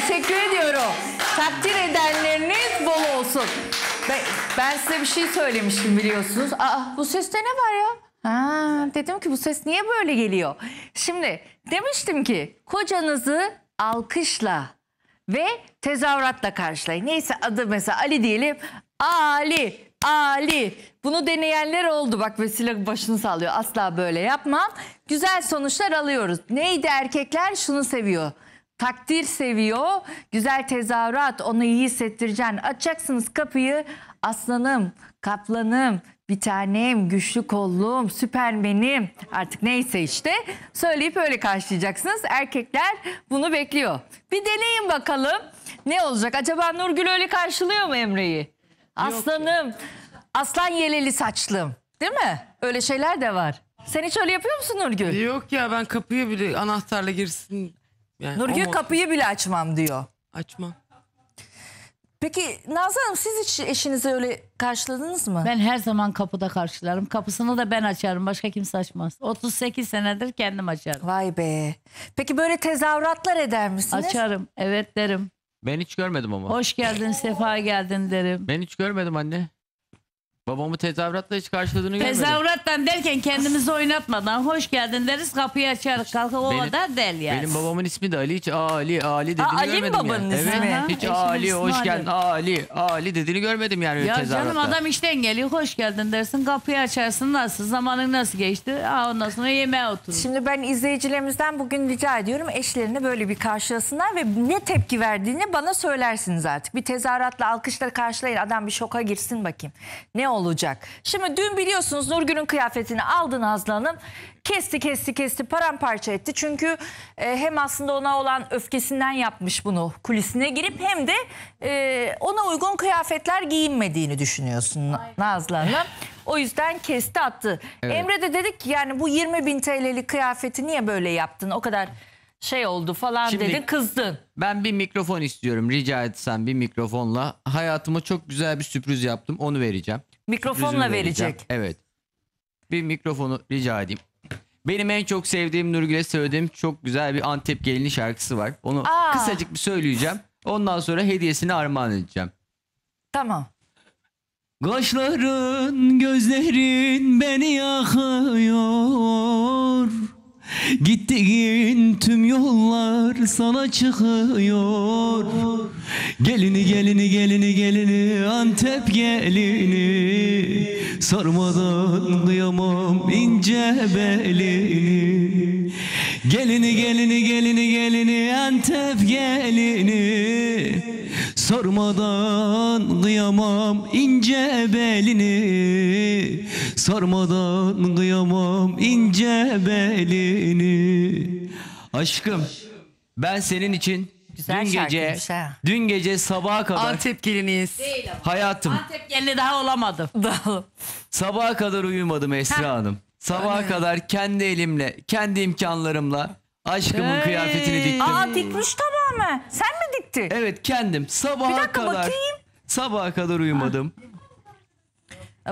Teşekkür ediyorum. Takdir edenleriniz bol olsun. Ben, ben size bir şey söylemiştim biliyorsunuz. Aa, bu seste ne var ya? Ha, dedim ki bu ses niye böyle geliyor? Şimdi demiştim ki kocanızı alkışla ve tezahüratla karşılayın. Neyse adı mesela Ali diyelim. Ali, Ali. Bunu deneyenler oldu. Bak vesile başını sallıyor. Asla böyle yapmam. Güzel sonuçlar alıyoruz. Neydi erkekler? Şunu seviyor. Takdir seviyor. Güzel tezahürat. Onu iyi hissettireceksin. Açacaksınız kapıyı. Aslanım, kaplanım, bir tanem, güçlü kollum, süpermenim artık neyse işte söyleyip öyle karşılayacaksınız. Erkekler bunu bekliyor. Bir deneyin bakalım ne olacak? Acaba Nurgül öyle karşılıyor mu Emre'yi? Aslanım, aslan yeleli saçlım değil mi? Öyle şeyler de var. Sen hiç öyle yapıyor musun Nurgül? Yok ya ben kapıya bile anahtarla girsin. Yani Nurgül mod- kapıyı bile açmam diyor. açmam. Peki Nazlı Hanım siz hiç eşinizi öyle karşıladınız mı? Ben her zaman kapıda karşılarım. Kapısını da ben açarım. Başka kimse açmaz. 38 senedir kendim açarım. Vay be. Peki böyle tezahüratlar eder misiniz? Açarım. Evet derim. Ben hiç görmedim ama. Hoş geldin, sefa geldin derim. Ben hiç görmedim anne. Babamı tezahüratla hiç karşıladığını görmedim. Tezahürattan derken kendimizi oynatmadan hoş geldin deriz kapıyı açarız. Kalkıp o Benim- kadar del yani. Benim babamın ismi de Ali hiç Ali Ali dediğini Ali mi görmedim babanın yani. ismi? Evet. Aha, Hiç eşimin Ali ismi hoş Ali. geldin Ali Ali dediğini görmedim yani öyle Ya tezahüratta. canım adam işten geliyor hoş geldin dersin kapıyı açarsın nasıl zamanın nasıl geçti Aa, ondan sonra yemeğe oturur. Şimdi ben izleyicilerimizden bugün rica ediyorum eşlerini böyle bir karşılasınlar ve ne tepki verdiğini bana söylersiniz artık. Bir tezahüratla alkışla karşılayın adam bir şoka girsin bakayım. Ne olacak? Şimdi dün biliyorsunuz Nurgül'ün kıyafetini aldı Nazlı Hanım. Kesti kesti kesti paramparça etti. Çünkü e, hem aslında ona olan öfkesinden yapmış bunu kulisine girip hem de e, ona uygun kıyafetler giyinmediğini düşünüyorsun Na- Nazlı Hanım. O yüzden kesti attı. Evet. Emre de dedik ki yani bu 20 bin TL'lik kıyafeti niye böyle yaptın? O kadar şey oldu falan Şimdi- dedin kızdın. Ben bir mikrofon istiyorum rica etsem bir mikrofonla. Hayatıma çok güzel bir sürpriz yaptım onu vereceğim. Mikrofonla verecek. Evet. Bir mikrofonu rica edeyim. Benim en çok sevdiğim Nurgül'e söylediğim çok güzel bir Antep gelini şarkısı var. Onu Aa. kısacık bir söyleyeceğim. Ondan sonra hediyesini armağan edeceğim. Tamam. Kaşların, gözlerin beni yakıyor. Gittiğin tüm yollar sana çıkıyor. Gelini gelini gelini gelini Antep gelini. Sormadan kıyamam ince belini. Gelini gelini gelini gelini Antep gelini. Sormadan kıyamam ince belini Sormadan kıyamam ince belini Aşkım ben senin için Güzel dün gece ha. dün gece sabaha kadar Antep geliniyiz. hayatım Antep gelini daha olamadım. sabaha kadar uyumadım Esra Hanım. Sabaha kadar kendi elimle, kendi imkanlarımla aşkımın Hey. kıyafetini diktim. Aa dikmiş tamamen. Sen mi diktin? Evet kendim sabaha Bir dakika kadar bakayım. sabaha kadar uyumadım.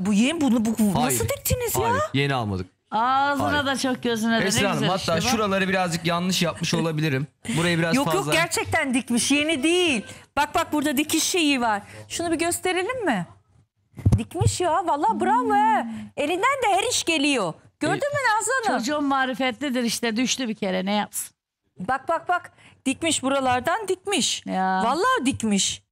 Bu yeni bunu bu, nasıl Hayır. diktiniz ya? Hayır, yeni almadık. Ağzına Hayır. da çok gözüne de ne Esra Hanım güzel hatta işte bak. şuraları birazcık yanlış yapmış olabilirim. Burayı biraz Yok fazla. yok gerçekten dikmiş yeni değil. Bak bak burada dikiş şeyi var. Şunu bir gösterelim mi? Dikmiş ya valla bravo he. Elinden de her iş geliyor. Gördün mü Nazlı Hanım? Çocuğun marifetlidir işte düştü bir kere ne yapsın. Bak bak bak dikmiş buralardan dikmiş. Ya. Vallahi dikmiş.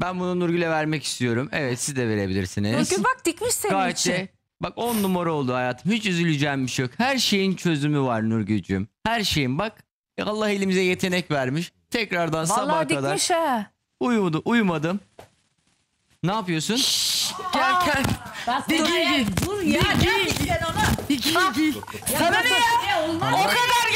Ben bunu Nurgül'e vermek istiyorum. Evet siz de verebilirsiniz. Nurgül bak dikmiş senin Gayet için. de bak on numara oldu hayatım. Hiç üzüleceğim bir şey yok. Her şeyin çözümü var Nurgül'cüğüm. Her şeyin bak. Allah elimize yetenek vermiş. Tekrardan sabaha Vallahi kadar dikmiş ha. uyudu, uyumadım. Ne yapıyorsun? Gel gel. Dur, giy. dur ya yapıyorsun sen ona? Sana ne ya? O kadar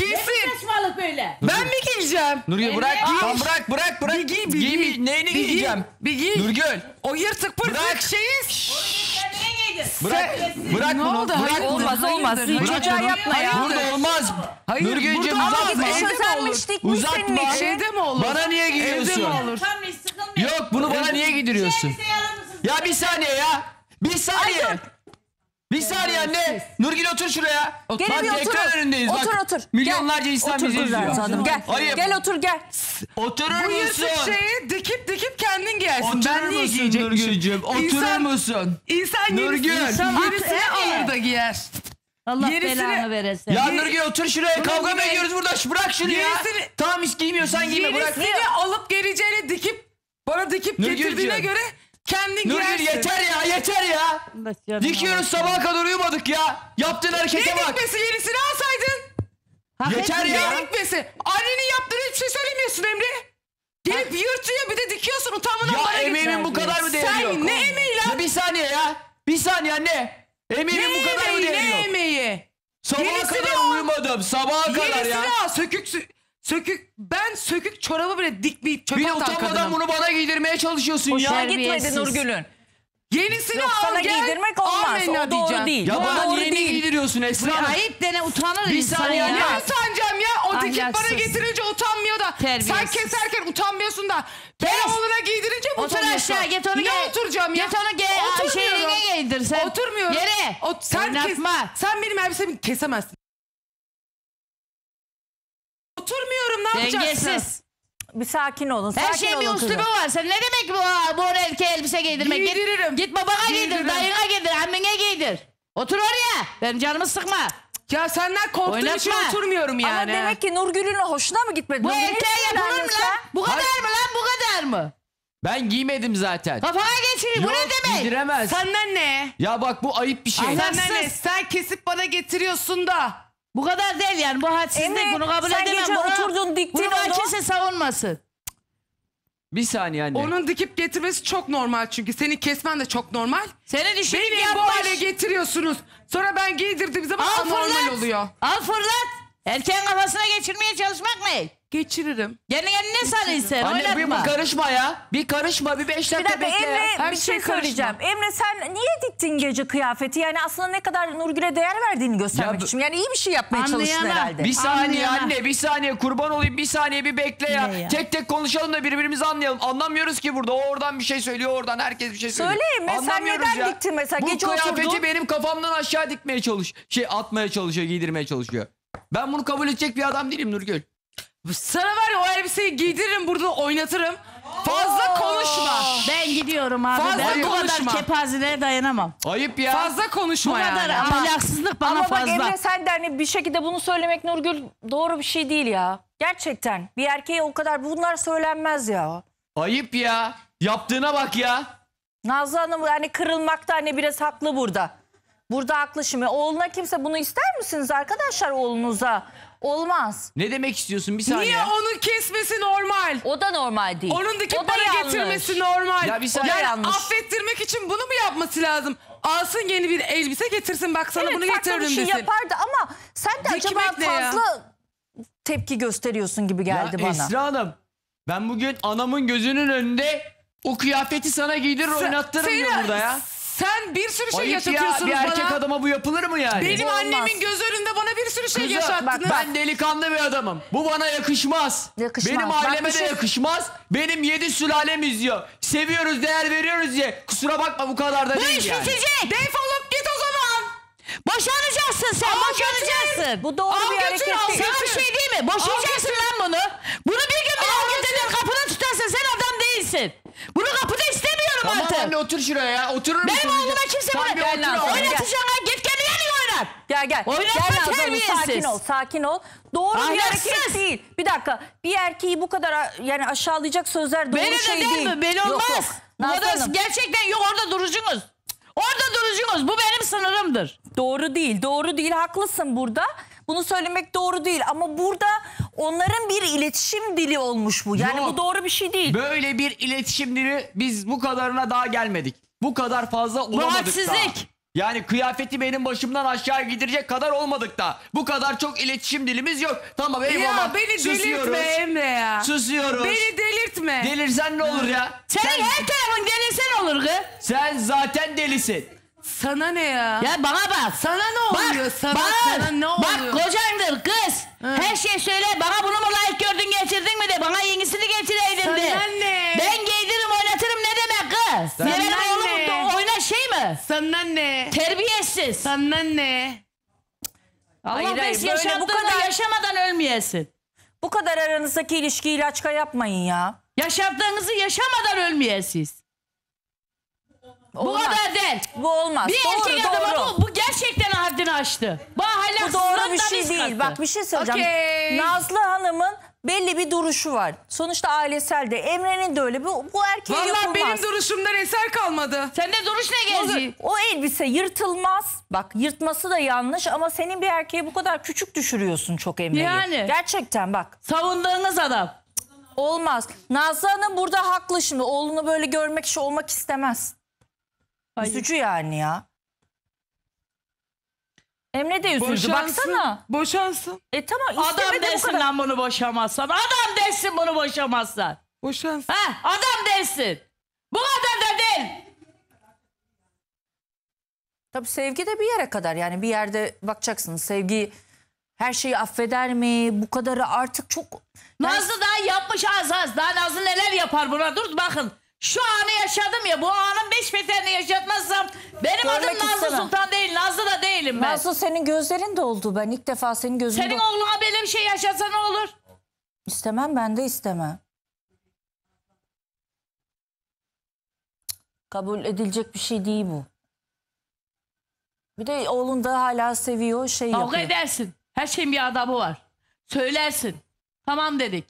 yapmış Ne giysin. saçmalık böyle? Ben mi giyeceğim? Nurgül bırak. Evet. Tamam bırak bırak bırak. Bir giy bir Giy giy. mi? Neyini Bir giy, giyeceğim? Bir giy. Nurgül. O yırtık pırtık Bırak. şeyin. Sen ne giydin? Bırak. Sen- Bırak Ne bunu. oldu? Bırak Hayırdır, bunu. Olmaz olmaz. hayırdır, Çocuğa yapma ya. Burada olmaz. Hayır, Nurgül'cüğüm burada olmaz. uzatma. Evde mi Uzatma. senin için. Evde mi olur? Bana niye Evde gidiyorsun? mi olur? Utanmış. Yok bunu bana niye giydiriyorsun? Elbise alır mısın? Ya bir saniye ya. Bir saniye. Bir saniye anne. Nurgül otur şuraya. Gel bak bir otur. ekran önündeyiz. Otur bak. otur. Milyonlarca insan otur bizi izliyor. Hanım, Gel. Ayıp. Gel otur gel. Oturur Bu musun? yırtık şeyi dikip dikip kendin giyersin. Oturur ben niye musun giyecekmişim? Nurgül'cüm? Oturur İnsan- musun? İnsan Nurgül. yenisini, İnsan yenisini haklı, alır da giyer. Allah Yenisini- belanı veresin. Ya Nurgül otur şuraya. Kavga mı ediyoruz burada? Şu- Bırak şunu ya. Yenisini- Tamam hiç giymiyorsan giyme bırak. Yenisini alıp geleceğine dikip bana dikip Nurgülcüğüm. getirdiğine göre kendin Nurgül giyersin. yeter ya yeter ya. Dikiyoruz sabaha kadar uyumadık ya. Yaptığın Ne harekete bak. dikmesi yenisini alsaydın. Hak Yeter etmiyor. ya. Ne dikmesi? Annenin yaptığını hiçbir şey söylemiyorsun Emre. Gelip yırtıyor bir de dikiyorsun utanmadan Ya bana emeğimin bu kadar mı değeri Sen yok? ne emeği lan? Ya bir saniye ya. Bir saniye anne. Emeğimin Ne bu kadar mı değeri ne yok? emeği? Sabaha Yenisini kadar al. uyumadım. Sabaha kadar ya. Yenisini al sökük sö- sökük ben sökük çorabı bile dikmeyip çöpe Bir de atan utanmadan kadınım. bunu bana giydirmeye çalışıyorsun ya. gitmedi Terbiyesiz. Nurgül'ün. Yenisini Yok al sana gel. giydirmek olmaz. amenna O doğru diyeceğim. değil. Ya Bu bana doğru niye değil. giydiriyorsun Esra Hanım? Ayıp dene utanır Bir insan saniye ya. Ne utanacağım ya? O dikip bana Ahlaksız. getirince utanmıyor da. Sen Terbiyesiz. keserken utanmıyorsun da. Kes. Ben oğluna giydirince mi Otur utanıyorsun? aşağı git onu Ne giy. oturacağım ya? Git onu giy. Oturmuyorum. Şeyine giydir sen. Oturmuyorum. Yere. O, sen, kes, Oynatma. sen benim elbisemi kesemezsin. Oturmuyorum ne yapacaksın? Dengesiz. Bir sakin olun. Her sakin şeyin bir olun üslubu kızım. var. Sen ne demek bu, bu erkeğe elbise giydirmek? Git- Giydiririm. Git, babana Giydiririm. giydir, dayına giydir, annene giydir. Otur oraya. Benim canımı sıkma. Ya senden korktuğum için Oynatma. oturmuyorum yani. Ama demek ki Nurgül'ün hoşuna mı gitmedi? Bu Nurgül erkeğe yapılır mı lan? Bu kadar Hayır. mı lan? Bu kadar mı? Ben giymedim zaten. Kafana geçiriyor. Bu ne demek? Giydiremez. Senden ne? Ya bak bu ayıp bir şey. Senden ne? Sen kesip bana getiriyorsun da. Bu kadar değil yani. Bu hadsizlik. Emre, bunu kabul sen edemem. gece Bunu, oturdun, diktin bunu onu. kimse savunmasın. Bir saniye anne. Onun dikip getirmesi çok normal çünkü. Senin kesmen de çok normal. Senin işini Beni bu yapmış. hale getiriyorsunuz. Sonra ben giydirdiğim zaman Al anormal fırlat. oluyor. Al fırlat. Erkeğin kafasına geçirmeye çalışmak ne? Geçiririm. Kendi kendine sanıyorsun sen. Anne bir, karışma ya. Bir karışma bir beş Bir dakika dakika bekle ya. Emre Her bir şey şey karışma. söyleyeceğim. Emre sen niye diktin gece kıyafeti? Yani aslında ne kadar Nurgül'e değer verdiğini göstermek Ya için. Yani iyi bir şey yapmaya çalıştın herhalde. Bir saniye Anlayana. anne bir saniye kurban olayım bir saniye bir bekle ya. Ne ya? Tek tek konuşalım da birbirimizi anlayalım. Anlamıyoruz ki burada. O oradan bir şey söylüyor oradan herkes bir şey söylüyor. Söyle Emre, sen Anlamıyoruz neden diktin mesela? Bu Gece kıyafeti oturdun. benim kafamdan aşağı dikmeye çalış. Şey atmaya çalışıyor giydirmeye çalışıyor. Ben bunu kabul edecek bir adam değilim Nurgül. Sana var ya o elbiseyi giydiririm burada oynatırım. Fazla konuşma. Ben gidiyorum abi. Fazla ben bu konuşma. kadar kepazeliğe dayanamam. Ayıp ya. Fazla Bu konuşma kadar yani. ahlaksızlık bana Ama bak fazla. Emre sen de hani bir şekilde bunu söylemek Nurgül doğru bir şey değil ya. Gerçekten. Bir erkeğe o kadar bunlar söylenmez ya. Ayıp ya. Yaptığına bak ya. Nazlı Hanım hani kırılmakta hani biraz haklı burada. Burada haklı şimdi. Oğluna kimse bunu ister misiniz arkadaşlar oğlunuza? Olmaz. Ne demek istiyorsun bir saniye. Niye onun kesmesi normal? O da normal değil. Onun dikip O da yanlış. getirmesi normal. Ya bir saniye. yani yanlış. affettirmek için bunu mu yapması lazım? Alsın yeni bir elbise getirsin bak sana Evet, bunu farklı getiririm bir şey desin. yapardı ama sen de Dikmek acaba ne ya? fazla tepki gösteriyorsun gibi geldi ya bana. Esra Hanım ben bugün anamın gözünün önünde o kıyafeti sana giydirir Sen- oynatırım diyor Seyran, burada ya. Sen bir sürü şey Ayıp ya yaşatıyorsunuz bir erkek bana. adama bu yapılır mı yani? Benim Olmaz. annemin göz önünde bana bir sürü şey Kızım, yaşattınız. ben delikanlı bir adamım. Bu bana yakışmaz. Yakışmaz. Benim Bak aileme bir de şey- yakışmaz. Benim yedi sülalem izliyor. Seviyoruz, değer veriyoruz diye. Kusura bakma bu kadar da Bu değil iş yani. bitecek. Defolup git o zaman. Boşanacaksın sen. Al boşanacaksın. Bu doğru Al bir götür, hareket al değil. Sana bir şey değil mi? Boşayacaksın lan bunu. Bunu bir gün bir Al gün götür. dedin kapını tutarsan sen adam değilsin. Bunu kapıda anne otur şuraya ya. Oturur musun? Benim oğluma kimse bunu bir otur oynatacaksın ha. Git kendi kendine oynat. Gel gel. Oynatma gel Nazlı Hanım, terbiyesiz. sakin ol sakin ol. Doğru bir Ahlaksız. hareket değil. Bir dakika bir erkeği bu kadar a- yani aşağılayacak sözler doğru Beni de şey değil değil. mi? Beni Yok, olmaz. yok. Bu Nazlı kadar Hanım, gerçekten yok orada durucunuz. Orada durucunuz. Bu benim sınırımdır. doğru değil doğru değil haklısın burada. Bunu söylemek doğru değil ama burada onların bir iletişim dili olmuş bu. Yani Yok. bu doğru bir şey değil. Böyle bir iletişim dili biz bu kadarına daha gelmedik. Bu kadar fazla olamadık daha. hadsizlik. Yani kıyafeti benim başımdan aşağı giydirecek kadar olmadık da. Bu kadar çok iletişim dilimiz yok. Tamam eyvallah. Ya beni Susuyoruz. delirtme Emre ya. Susuyoruz. Beni delirtme. Delirsen ne olur ya? Senin sen, her tarafın delirsen olur kız. sen zaten delisin. Sana ne ya? Ya bana bak. Sana ne oluyor? Bak, sana, bak, sana ne bak oluyor? kocandır kız. Her şey söyle bana bunu mu layık gördün getirdin mi de bana yenisini getireydin Sana de. ne? Ben giydiririm oynatırım ne demek kız? Sana benim ne? oğlum da oyna şey mi? Sana ne? Terbiyesiz. Senden ne? Allah Hayır, hayır, böyle bu kadar- yaşamadan ölmeyesin. Bu kadar aranızdaki ilişkiyi ilaçka yapmayın ya. Yaşattığınızı yaşamadan ölmeyesiz. Bu kadar değil. Bu olmaz. Bir doğru erkek doğru. adama bu, bu gerçekten haddini aştı. Bu Bu doğru bir da şey değil. katı. Bak bir şey söyleyeceğim. Okey. Nazlı Hanım'ın belli bir duruşu var. Sonuçta ailesel de. Emre'nin de öyle. Bu, bu erkeğe Vallahi yapılmaz. benim duruşumdan eser kalmadı. Sende duruş ne O, gezi? o elbise yırtılmaz. Bak yırtması da yanlış ama senin bir erkeğe bu kadar küçük düşürüyorsun çok Emre'yi. Yani. Gerçekten bak Savunduğunuz adam. olmaz. Nazlı Hanım burada haklı şimdi. Oğlunu böyle görmek için olmak istemez. Hayır. Üzücü yani ya. Emre de üzüldü Boşansın. baksana. Boşansın. E tamam Adam istemedi bu desin kadar. lan bunu boşamazsan. Adam desin bunu boşamazsan. Boşansın. Ha, adam desin. Bu kadar da değil. Tabii sevgi de bir yere kadar yani bir yerde bakacaksınız sevgi her şeyi affeder mi? Bu kadarı artık çok Nazlı daha yapmış az az. Daha Nazlı neler yapar buna? Dur bakın. Şu anı yaşadım ya. Bu anın beş beterini yaşatmazsam benim Görmek adım Nazlı istemem. Sultan değil. Nazlı da değilim ben. Nazlı senin gözlerin de oldu. Ben ilk defa senin gözünde Senin oğluna böyle bir şey yaşatsa ne olur? istemem ben de istemem. Kabul edilecek bir şey değil bu. Bir de oğlun da hala seviyor şey Kavga yapıyor. edersin. Her şeyin bir adabı var. Söylersin. Tamam dedik.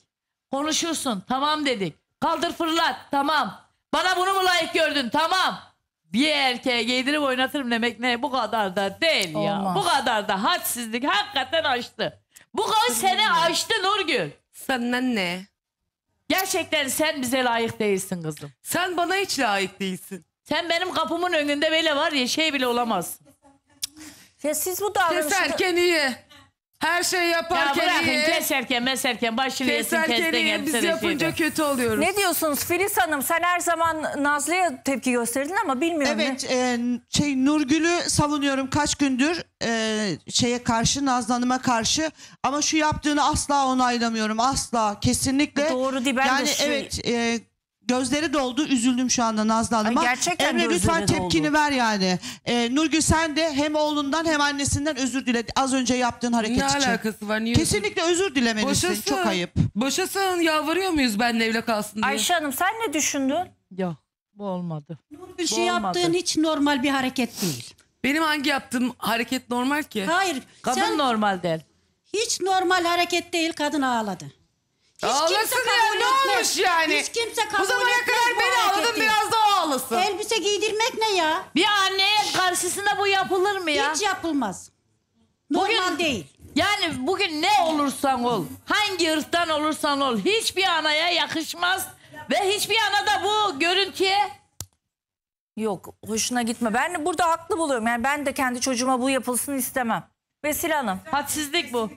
Konuşursun. Tamam dedik. Kaldır fırlat. Tamam. Bana bunu mu layık gördün? Tamam. Bir erkeğe giydirip oynatırım demek ne? Bu kadar da değil ya. Olmaz. Bu kadar da hadsizlik hakikaten aştı. Bu kız seni aştı Nurgül. Senden ne? Gerçekten sen bize layık değilsin kızım. Sen bana hiç layık değilsin. Sen benim kapımın önünde böyle var ya şey bile olamazsın. Ya siz bu davranışı... Keserken iyi. Her şey Ya yaparken bırakın iyi. keserken meserken başını yesin Keserken kesten iyi. Biz hepsine yapınca kötü oluyoruz. Ne diyorsunuz Filiz Hanım? Sen her zaman Nazlı'ya tepki gösterdin ama bilmiyorum. ne- Evet, e, şey Nurgül'ü savunuyorum kaç gündür e, şeye karşı Nazlı Hanım'a karşı ama şu yaptığını asla onaylamıyorum asla kesinlikle. Doğru değil, ben de yani şey- evet e, gözleri doldu üzüldüm şu anda Nazlı Hanım'a. gerçekten Emre gözleri lütfen tepkini doldu. ver yani. E, Nurgül sen de hem oğlundan hem annesinden özür dile az önce yaptığın hareket Ne için. alakası var? Niye Kesinlikle özür dilemelisin Boşasın. çok ayıp. Boşasın. Yalvarıyor muyuz benimle evle kalsın diye? Ayşe Hanım sen ne düşündün? Yok bu olmadı. Bir şey olmadı. yaptığın hiç normal bir hareket değil. Benim hangi yaptığım hareket normal ki? Hayır. Kadın sen normal değil. hiç normal hareket değil kadın ağladı. Hiç Ağlasın kimse ya kabul ne etmez. olmuş yani? Hiç kimse kabul Bu zamana etmez kadar bu beni ağladın hareketi. biraz daha ağlasın. Elbise giydirmek ne ya? Bir anneye karşısında bu yapılır mı ya? Hiç yapılmaz. Normal Bugün- değil. Yani bugün ne olursan ol, hangi ırktan olursan ol hiçbir anaya yakışmaz ve hiçbir ana da bu görüntüye Yok hoşuna gitme. Ben burada haklı buluyorum. Yani ben de kendi çocuğuma bu yapılsın istemem. Vesile Hanım. hadsizlik bu.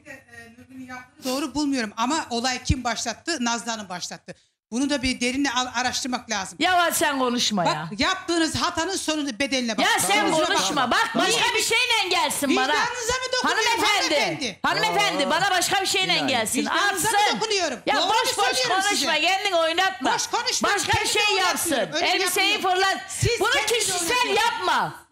Doğru bulmuyorum ama olay kim başlattı? Nazlı Hanım başlattı. Bunu da bir derinle al- araştırmak lazım. Yavaş sen konuşma ya. Bak yaptığınız hatanın sonunu bedeline bak. Ya sen Kusura konuşma. Bak başka bir şeyle gelsin bana. Vicdanınıza mı dokunuyorum Hanımefendi. hanımefendi? Hanımefendi bana başka bir şeyle gelsin. Vicdanınıza mı Atsın. dokunuyorum? Ya Doğru boş boş söylüyorum konuşma. size. Kendini oynatma. Boş konuşma, Başka bir kendimi şey yapsın. oynatmıyorum, öyle Elbiseyi yapmıyorum. fırlat. Siz Bunu kendinizi kişisel oynatıyorsunuz. yapma.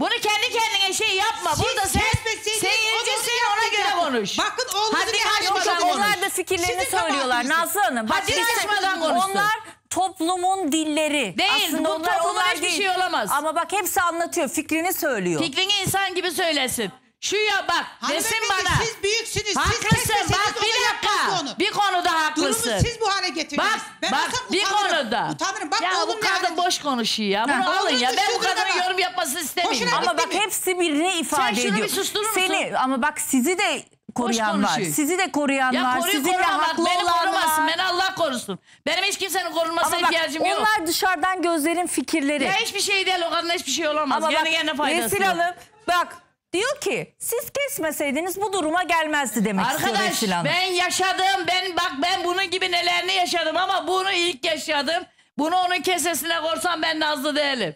Bunu kendi kendine şey yapma. Siz Burada sen kesmeseydiniz, seyircisin onu ona göre yapmayacaktım. konuş. Bakın oğlunuzu Hadi bir kaç açmadan bakalım konuş. Onlar da fikirlerini Sizin söylüyorlar kabahatiniz. Nazlı Hanım. Bak Hadi biz- açmadan konuşsun. Onlar toplumun dilleri. Değil, Aslında bu onlar hiçbir şey olamaz. Ama bak hepsi anlatıyor. Fikrini söylüyor. Fikrini insan gibi söylesin. Şu ya bak desin Hanımefendi, bana. Siz büyüksünüz. Siz Haklısın kesmeseniz bak o bir dakika. onu. Bir konuda haklısın. Durumu siz bu hale getirdiniz. Bak ben bak olsam bir utanırım. konuda. Utanırım. Bak ya oğlum bu ne kadın hale- boş konuşuyor ya. Bunu Ha, alın ya. Ben bu üstünde kadının bak. yorum yapmasını istemiyorum. Boşuna Ama Bitti bak mi? hepsi birini ifade şunu bir ediyor. susturur musun? Seni ama bak sizi de koruyan var. konuşuyor. Sizi de koruyan Ya var. koruyu Sizinle koruma bak. haklı Beni olan korumasın. var. Beni Allah korusun. Benim hiç kimsenin korunmasına Ama bak ihtiyacım yok. onlar dışarıdan gözlerin fikirleri. Ya hiçbir şey değil. O kadına hiçbir şey olamaz. Ama bak Kendi kendine faydası Vesile yok. Hanım bak diyor ki siz kesmeseydiniz bu duruma gelmezdi demek istiyor Arkadaş Vesile Hanım. ben yaşadım. Ben bak ben bunun gibi nelerini yaşadım ama bunu ilk yaşadım. Bunu onun kesesine korsam ben Nazlı değilim.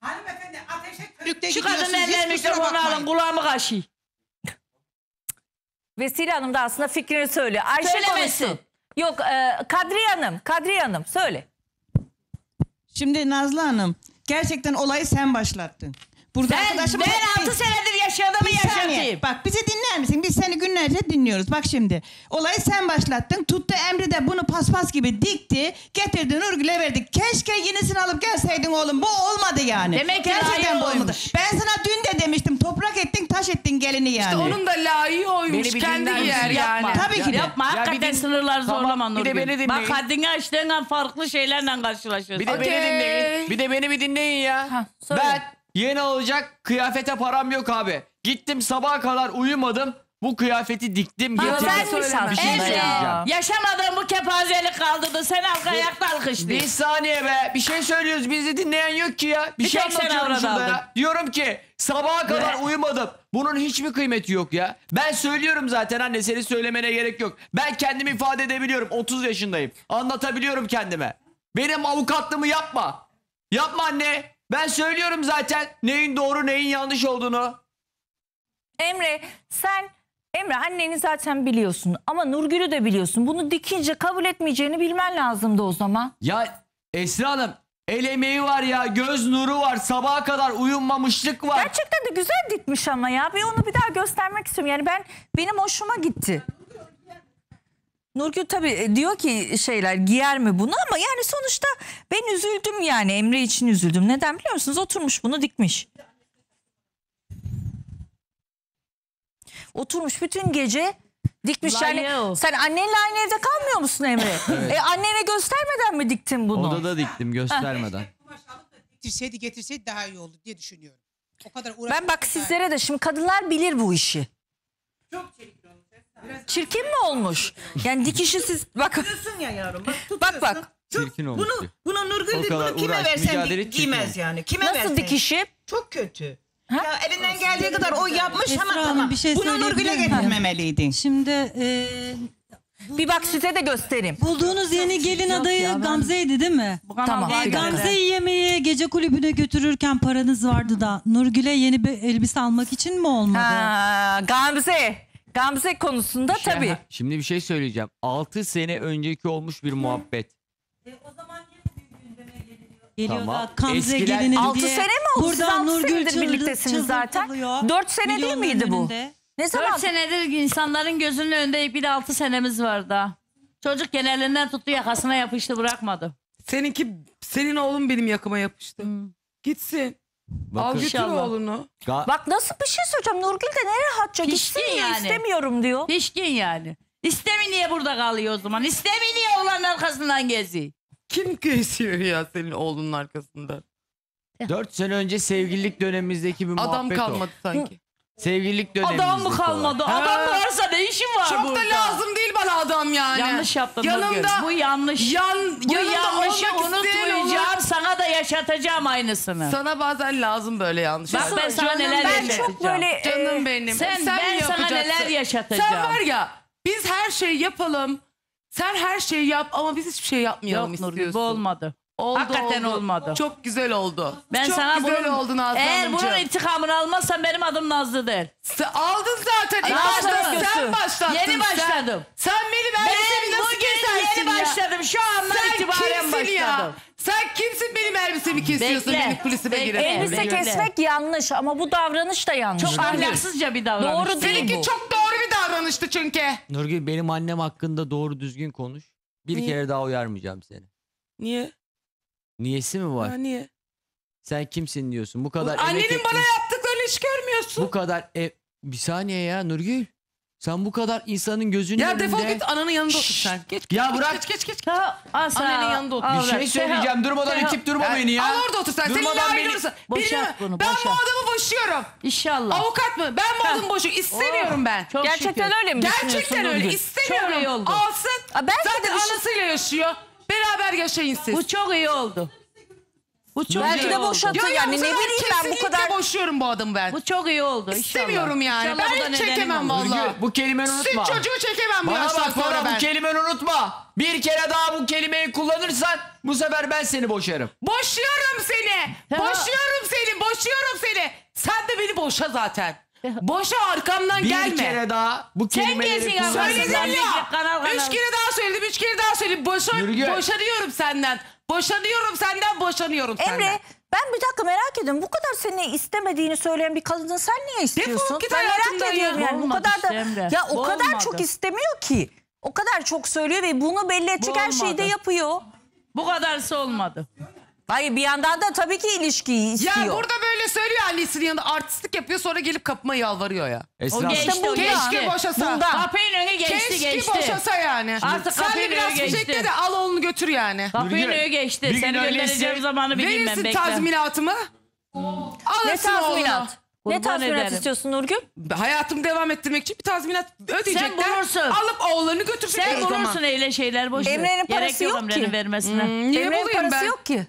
Hanımefendi ateşe körükte Şu mikrofonu bakmayın. alın kulağımı kaşıyı. Vesile Hanım da aslında fikrini söylüyor. Ayşe Söylemesin. konuşsun. Yok e, Kadriye Hanım, Kadriye Hanım söyle. Şimdi Nazlı Hanım gerçekten olayı sen başlattın. Burada Ben, arkadaşımız... ben 6 senedir yaşadığımı Bir saniye. yaşatayım. Bak bizi dinler misin? Biz seni günlerce dinliyoruz. Bak şimdi. Olayı sen başlattın. Tuttu Emre de bunu paspas gibi dikti. Getirdi Nurgül'e verdik. Keşke yenisini alıp gelseydin oğlum. Bu olmadı yani. Demek ki Gerçekten layığı bu olmadı. oymuş. Ben sana dün de demiştim. Toprak ettin taş ettin gelini yani. İşte onun da layığı oymuş. Beni bir Kendi dinler misin? yani. Yapma. Tabii ki de. Yapma. Hakikaten din- sınırlar Tamam, zorlama bir de Nurgül. beni dinleyin. Bak haddini aştığın an farklı şeylerle karşılaşıyorsun. Bir de Okey. beni dinleyin. Bir de beni bir dinleyin ya. Ha, söyle. ben yeni alacak kıyafete param yok abi. Gittim sabaha kadar uyumadım. Bu kıyafeti diktim Ha, getirdim. vermiş aslında. Bir şey Emre, söyleyeceğim. yaşamadığın bu kepazelik kaldırdı. Sen arka ayakta alkışladın. Bir saniye be. Bir şey söylüyoruz. Bizi dinleyen yok ki ya. Bir, Bir şey tek sen anlatıyorum orada şurada ya. Diyorum ki sabaha kadar uyumadım. Bunun hiçbir kıymeti yok ya. Ben söylüyorum zaten anne senin söylemene gerek yok. Ben kendimi ifade edebiliyorum. 30 yaşındayım. Anlatabiliyorum kendime. Benim avukatlığımı yapma. Yapma anne. Ben söylüyorum zaten neyin doğru neyin yanlış olduğunu. Emre sen Emre anneni zaten biliyorsun ama Nurgül'ü de biliyorsun. Bunu dikince kabul etmeyeceğini bilmen lazımdı o zaman. Ya Esra Hanım el emeği var ya göz nuru var sabaha kadar uyumamışlık var. Gerçekten de güzel dikmiş ama ya. Bir onu bir daha göstermek istiyorum. Yani ben benim hoşuma gitti. Nurgül tabii e, diyor ki şeyler giyer mi bunu ama yani sonuçta ben üzüldüm yani Emre için üzüldüm. Neden biliyor musunuz? Oturmuş bunu dikmiş. Oturmuş bütün gece dikmiş yani. Layığı. Sen annenle aynı evde kalmıyor musun Emre? E annene göstermeden mi diktin bunu? Odada diktim göstermeden. Getirseydi getirseydi daha iyi oldu diye düşünüyorum. O kadar Ben bak sizlere de şimdi kadınlar bilir bu işi. Çirkin mi olmuş? Yani dikişi siz bak ya yavrum. Bak, bak bak Çirkin olmuş. Bunu, bunu Nurgül O bunu kadar kime uğraş, versen mücadele gi- çirkin giymez olmuş. yani. Kime nasıl versen. dikişi? Çok kötü. Ha? Ya elinden geldiği kadar o yapmış Esra ama Hanım, tamam. bir şey Bunu söyleyebilir Nurgül'e miyim? getirmemeliydin. Şimdi e, Bir bak size de göstereyim. bulduğunuz yeni gelin adayı ya, ben- Gamze'ydi değil mi? Tamam, E. Gamze'yi yemeğe gece kulübüne götürürken paranız vardı da Nurgül'e yeni bir elbise almak için mi olmadı? Ha, Gamze. Gamze konusunda tabii. Şimdi bir şey söyleyeceğim. 6 sene önceki olmuş bir muhabbet. Geliyor Tamam. da Gamze Eskiden- gelinim Altı diye. sene mi oldu? Siz Buradan altı senedir birliktesiniz zaten. çıldırtılıyor. Dört sene değil Milyonların miydi bu? önünde. Ne zaman? 4 senedir insanların gözünün önünde bir de 6 senemiz var daha. Çocuk genelinden tuttu yakasına yapıştı bırakmadı. Seninki senin oğlun benim yakama yapıştı. Gitsin. Al Bakın, götür İnşallah. oğlunu. Ga- Bak nasıl bir şey söyleyeceğim. Nurgül de ne rahatça Pişkin gitsin ya yani. istemiyorum diyor. Pişkin yani. İstemi niye burada kalıyor o zaman? İstemi niye oğlanın arkasından geziyor? Kim geziyor ya senin oğlunun arkasında? 4 sene önce sevgililik dönemimizdeki bir Adam muhabbet kalmadı sanki. o. Sevgililik dönemimizdeki Adam mı kalmadı? Adam varsa ne işin var Çok burada? da lazım değil adam yani. Yanlış yaptın Yanımda Nurgül. Bu yanlış. yan, Bu yanımda yanlışı olmak isteyen unutmayacağım. olur. Sana da yaşatacağım aynısını. Sana bazen lazım böyle yanlış. Bak ben sana neler Ben yaşatacağım. çok böyle e, Canım benim. Sen, mi ben sana yapacaksın? neler yaşatacağım. Sen var ya biz her şeyi yapalım. Sen her şeyi yap ama biz hiçbir şey yapmayalım Yok Nurgül istiyorsun. bu olmadı. Oldu, Hakikaten oldu. olmadı. Çok güzel oldu. Ben Çok sana güzel bunun, oldu Nazlı Eğer Hanımcığım. bunun intikamını almazsan benim adım Nazlı değil. Sen aldın zaten. İlk Nazlı başta sen başlattın. Yeni sen. başladım. Sen benim elbisemi Ben nasıl bugün kesersin yeni ya? başladım. Şu andan Sen itibaren kimsin başladım. ya? Sen kimsin benim elbisemi kesiyorsun Bekle, benim kulisime bekle. elbise Bekle. kesmek yanlış ama bu davranış da yanlış. Çok Nurgül. ahlaksızca bir davranış. Doğru değil Seninki bu. çok doğru bir davranıştı çünkü. Nurgül benim annem hakkında doğru düzgün konuş. Bir Niye? kere daha uyarmayacağım seni. Niye? Niyesi mi var? Ha, niye? Sen kimsin diyorsun? Bu kadar emek Annenin bana etmiş, yaptıklarını hiç görmüyorsun. Bu kadar e- bir saniye ya Nurgül. Sen bu kadar insanın gözünün Ya önünde. defol git ananın yanında otur sen. Geç, Ya geç, bırak. Geç geç geç. Ta, asa, Annenin yanında otur. al Bir şey söyleyeceğim. Durmadan itip durma beni ya. Al orada otur sen. Seninle Durmadan beni- ayrılırsa. Boşalt bunu, Ben bu boşalt. adamı boşuyorum. İnşallah. Avukat mı? Ben bu adamı boşuyorum. İstemiyorum ben. Çok Gerçekten şükür. öyle mi düşünüyorsun Gerçekten öyle. Nurgül? İstemiyorum. Çok iyi oldu. Alsın. Aa, belki de Zaten bir şey- anasıyla yaşıyor. Beraber yaşayın siz. Bu çok iyi oldu. Bu çok Belki iyi de oldu. boşatır Ya yani ne bileyim ben bu kadar. boşuyorum bu adamı ben. Bu çok iyi oldu. inşallah. İstemiyorum yani. İnşallah bu da ben hiç nedenim çekemem olur. vallahi. Nurgül bu kelimeni Süt unutma. çocuğu çekemem bu Bana yaştan bak sonra bana ben. bu kelimeni unutma. Bir kere daha bu kelimeyi kullanırsan bu sefer ben seni boşarım. Boşuyorum seni. Boşuyorum seni. Boşuyorum seni. Sen de beni boşa zaten. Boşa arkamdan Bir gelme. kere daha bu Sen kelimeleri kesin kullan. arkadaşlar. Söyledim Söyledim ya. kanal kanal. Üç kere daha söyledim, üç kere daha söyledim. Boşa, Nurgül. boşanıyorum senden. Boşanıyorum senden, boşanıyorum senden. Emre ben bir dakika merak ediyorum. Bu kadar seni istemediğini söyleyen bir kadını sen niye istiyorsun? git ben merak hayatımdan ya. ediyorum yani. Bu Olmadı kadar da işte Emre. ya o kadar Olmadı. çok istemiyor ki. O kadar çok söylüyor ve bunu belli edecek Bu her şeyi de olmadı. yapıyor. Bu kadarsı olmadı. Hayır bir yandan da tabii ki ilişkiyi istiyor. Ya burada böyle söylüyor annesinin yanında artistlik yapıyor sonra gelip kapıma yalvarıyor ya. Esra O geçti o bundan. geçti. Keşke boşasa. Bundan. Kapıyın önü geçti Keşke geçti. boşasa yani. Artık Sen de kapıyı biraz geçti. fişekle de al oğlunu götür yani. Kapıyın Nurgül, önü geçti. bir gün Seni öyleyse- göndereceğim zamanı bileyim ben Verirsin bekle. tazminatımı. ne Alırsın tazminat? Ne Kurban tazminat ederim. istiyorsun Nurgül? oğlunu. Hayatımı devam ettirmek için bir tazminat ödeyecekler. bulursun. Alıp oğullarını götürecekler Sen o zaman. bulursun öyle şeyler boş ver. Emre'nin Gerek parası yok Emre'nin ki. vermesine. Hmm, Niye Emre'nin bulayım parası ben? yok ki.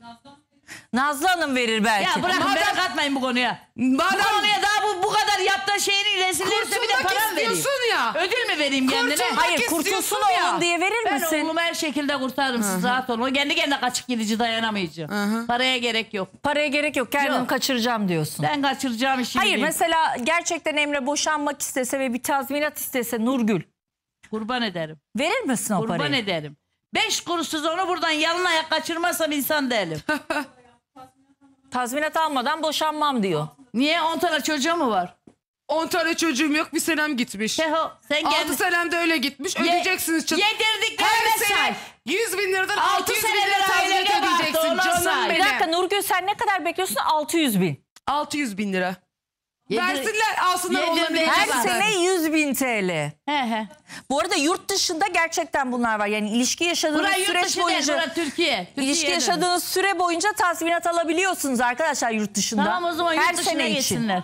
Nazlı Hanım verir belki. Ya bırakın Madem- beni katmayın bu konuya. Bu Madem konuya daha bu, bu kadar yaptığı şeyin ilesilirse bir de kurtulmak para mı vereyim? istiyorsun ya. Ödül mü vereyim kendine? Kurtulmak Hayır kurtulsun istiyorsun oğlum ya. diye verir Ben misin? oğlumu her şekilde kurtarırım siz rahat olun. O kendi kendine kaçık gidici dayanamayacak. Paraya gerek yok. Paraya gerek yok kendim Yok. kaçıracağım diyorsun. Ben kaçıracağım işimi Hayır değil. mesela gerçekten Emre boşanmak istese ve bir tazminat istese Nurgül Kurban ederim. verir misin o Kurban parayı? ederim. Beş kuruşsuz onu buradan yalın ayak kaçırmazsam insan değilim. Tazminat almadan boşanmam diyor. Niye? On tane çocuğu mu var? 10 tane çocuğum yok bir senem gitmiş. Teho sen 6 kendi... senem de öyle gitmiş. Ye- Ödeyeceksiniz. çat- Yedirdiklerine Her sene say. 100 bin liradan Altı 600 bin senedir lira tazminat baktı, ödeyeceksin. ona Canım say. Bir dakika. Nurgül sen ne kadar bekliyorsun? 600 bin. 600 bin lira. Yedir- Versinler alsınlar Yedir- onları. Her Her var. sene 100 bin TL. He he. Bu arada yurt dışında gerçekten bunlar var. Yani ilişki yaşadığınız Burası yurt süreç dışı değil, boyunca... burası Türkiye. İlişki Türkiye'de. yaşadığınız süre boyunca tazminat alabiliyorsunuz arkadaşlar yurt dışında. Tamam o zaman Her yurt dışına sene için. gitsinler.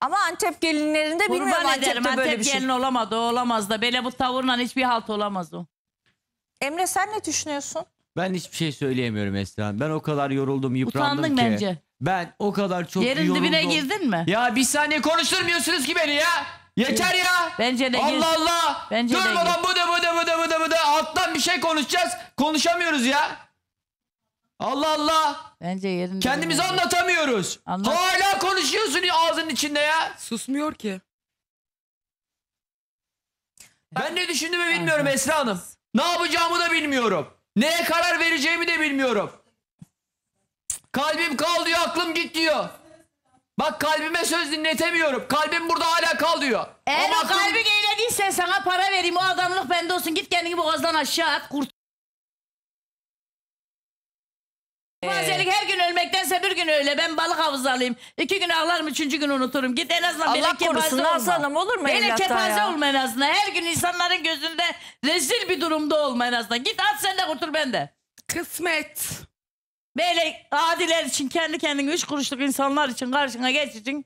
Ama Antep gelinlerinde bilmiyorum Kurban ederim Antep'te böyle Antep bir şey. gelin olamadı o olamaz da. Böyle bu tavırla hiçbir halt olamaz o. Emre sen ne düşünüyorsun? Ben hiçbir şey söyleyemiyorum Esra Hanım. Ben o kadar yoruldum, yıprandım Utandın ki. bence. Ben o kadar çok Yerin yoruldum. dibine girdin mi? Ya bir saniye konuşturmuyorsunuz ki beni ya. Yeter ya. Bence de gir. Allah Allah. Bence de Durmadan bu da bu da bu da bu da bu da alttan bir şey konuşacağız. Konuşamıyoruz ya. Allah Allah. Bence yerin Kendimizi anlatamıyoruz. Anlat. Hala konuşuyorsun ya ağzının içinde ya. Susmuyor ki. Ben ne düşündüğümü bilmiyorum Esra Hanım. Ne yapacağımı da bilmiyorum. Neye karar vereceğimi de bilmiyorum. Kalbim kal diyor, aklım git diyor. Bak kalbime söz dinletemiyorum. Kalbim burada hala kal diyor. Eğer Ama o aklım- kalbi eğlediyse sana para vereyim o adamlık bende olsun. Git kendini boğazdan aşağı at kurt. Mazelik her gün ölmektense bir gün öyle. Ben balık havuzu alayım. İki gün ağlarım, üçüncü gün unuturum. Git en azından Allah kepaze korusun olma. Nazlı Hanım, olur mu Böyle evlatta kepaze ya? olma en azından. Her gün insanların gözünde rezil bir durumda olma en azından. Git at sen de kurtul ben de. Kısmet. Böyle adiler için kendi kendine üç kuruşluk insanlar için karşına geç için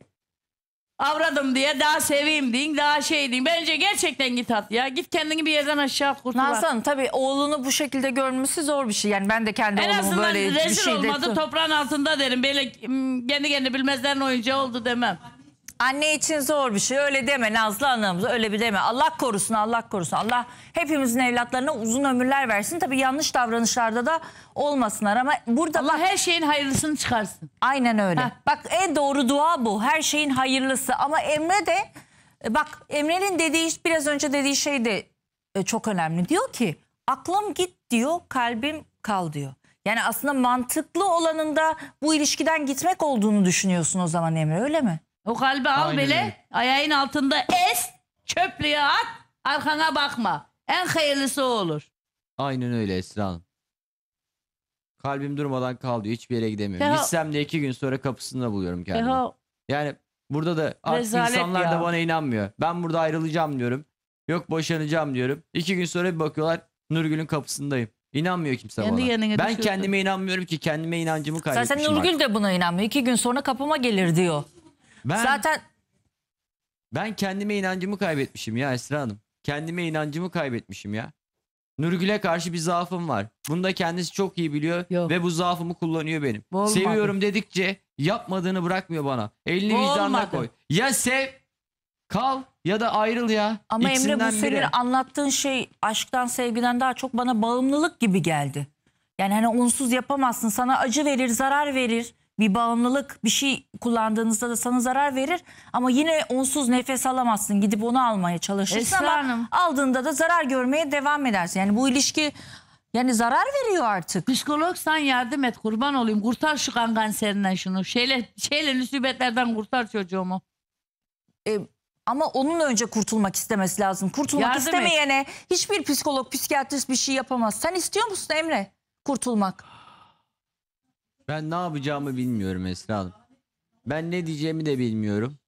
avradım diye daha seveyim deyin daha şey deyin. Bence gerçekten git at ya. Git kendini bir yerden aşağı at, kurtul. Nazlı. Hanım tabii oğlunu bu şekilde görmesi zor bir şey. Yani ben de kendi En oğlumu azından böyle bir rezil şeyde... olmadı toprağın altında derim. Böyle mm, kendi kendine bilmezlerin oyuncağı oldu demem. Anne için zor bir şey. Öyle deme Nazlı Hanım. Öyle bir deme. Allah korusun, Allah korusun. Allah hepimizin evlatlarına uzun ömürler versin. Tabii yanlış davranışlarda da olmasınlar. Ama burada Allah bak her şeyin hayırlısını çıkarsın. aynen öyle. Heh. Bak en doğru dua bu. Her şeyin hayırlısı. Ama Emre de e, bak Emre'nin dediği biraz önce dediği şey de e, çok önemli. Diyor ki aklım git diyor, kalbim kal diyor. Yani aslında mantıklı olanında bu ilişkiden gitmek olduğunu düşünüyorsun o zaman Emre öyle mi? O kalbi al Aynen bile öyle. ayağın altında es çöplüğe at arkana bakma. En hayırlısı o olur. Aynen öyle Esra Hanım. Kalbim durmadan kal diyor. Hiçbir yere gidemiyorum. Ya- Gitsem de iki gün sonra kapısında buluyorum kendimi. Eho, Yani burada da artık Rezalet insanlar ya. da bana inanmıyor. Ben burada ayrılacağım diyorum. Yok boşanacağım diyorum. İki gün sonra bir bakıyorlar Nurgül'ün kapısındayım. İnanmıyor kimse Kendi bana. kendine Ben düşürdün. kendime inanmıyorum ki kendime inancımı kaybetmişim. Zaten Nurgül de buna inanmıyor. İki gün sonra kapıma gelir diyor. Ben, Zaten ben kendime inancımı kaybetmişim ya Esra Hanım. Kendime inancımı kaybetmişim ya. Nurgül'e karşı bir zaafım var. Bunu da kendisi çok iyi biliyor Yok. ve bu zaafımı kullanıyor benim. Bu olmadı. Seviyorum dedikçe yapmadığını bırakmıyor bana. Elini Bu vicdanına olmadı. koy. Ya sev, kal ya da ayrıl ya. ama Emre İkisinden bu senin biri. anlattığın şey aşktan sevgiden daha çok bana bağımlılık gibi geldi. Yani hani onsuz yapamazsın. Sana acı verir, zarar verir. Bir bağımlılık bir şey kullandığınızda da sana zarar verir ama yine onsuz nefes alamazsın gidip onu almaya çalışırsın Esra ama Hanım. aldığında da zarar görmeye devam edersin. Yani bu ilişki yani zarar veriyor artık. Psikologsan yardım et kurban olayım. Kurtar şu kan kanserinden şunu. Şeyle, şeyle nüsibetlerden kurtar çocuğumu. E, ama onun önce kurtulmak istemesi lazım. Kurtulmak Yardım et. istemeyene hiçbir psikolog, psikiyatrist bir şey yapamaz. Sen istiyor musun Emre kurtulmak? Ben ne yapacağımı bilmiyorum Esra Hanım. Ben ne diyeceğimi de bilmiyorum.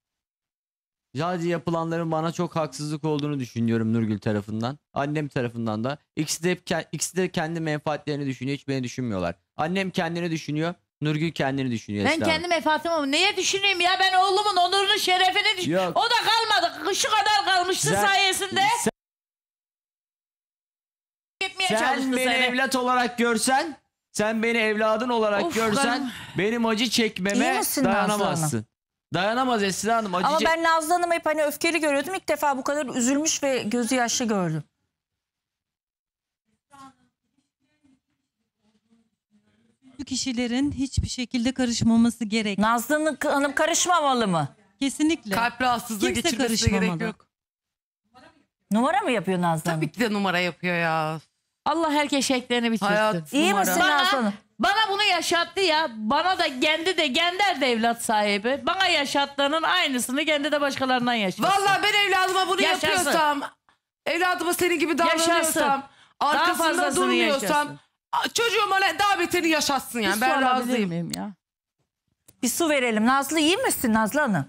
Sadece yapılanların bana çok haksızlık olduğunu düşünüyorum Nurgül tarafından. Annem tarafından da. İkisi de, hep ke- ikisi de kendi menfaatlerini düşünüyor. Hiç beni düşünmüyorlar. Annem kendini düşünüyor. Nurgül kendini düşünüyor Ben Esra Hanım. kendi menfaatimi ama neye düşüneyim ya? Ben oğlumun onurunu, şerefini düşün. Yok. O da kalmadı. Şu kadar kalmıştı Sen- sayesinde. Sen, Gitmeye sen çalıştı beni seni. evlat olarak görsen, sen beni evladın olarak Of, görsen ben- benim acı İyi çekmeme misin Nazlı Hanım? dayanamazsın. Dayanamaz Esra Hanım. Acı Ama çek- ben Nazlı Hanım'ı hep hani öfkeli görüyordum. İlk defa bu kadar üzülmüş ve gözü yaşlı gördüm. Bu kişilerin hiçbir şekilde karışmaması gerek. Nazlı Hanım karışmamalı mı? Kesinlikle. Kalp rahatsızlığı Kimse geçirmesine gerek yok. Numara mı yapıyor Nazlı Hanım? Tabii ki de numara yapıyor ya. Allah herkes şeklerini bitirsin. Hayat İyi numara. misin Nazlı Hanım? Bana, bana bunu yaşattı ya. Bana da kendi de Gender de evlat sahibi. Bana yaşattığının aynısını kendi de başkalarından yaşasın. Vallahi ben evladıma bunu Yaşasın. yapıyorsam, evladıma senin gibi Yaşasın. davranıyorsam, arkasında fazlasını durmuyorsam, yaşasın. a- çocuğum ona daha beteri yaşatsın yani. Bir ben razıyım. miyim ya? Bir su verelim. Nazlı iyi misin Nazlı Hanım?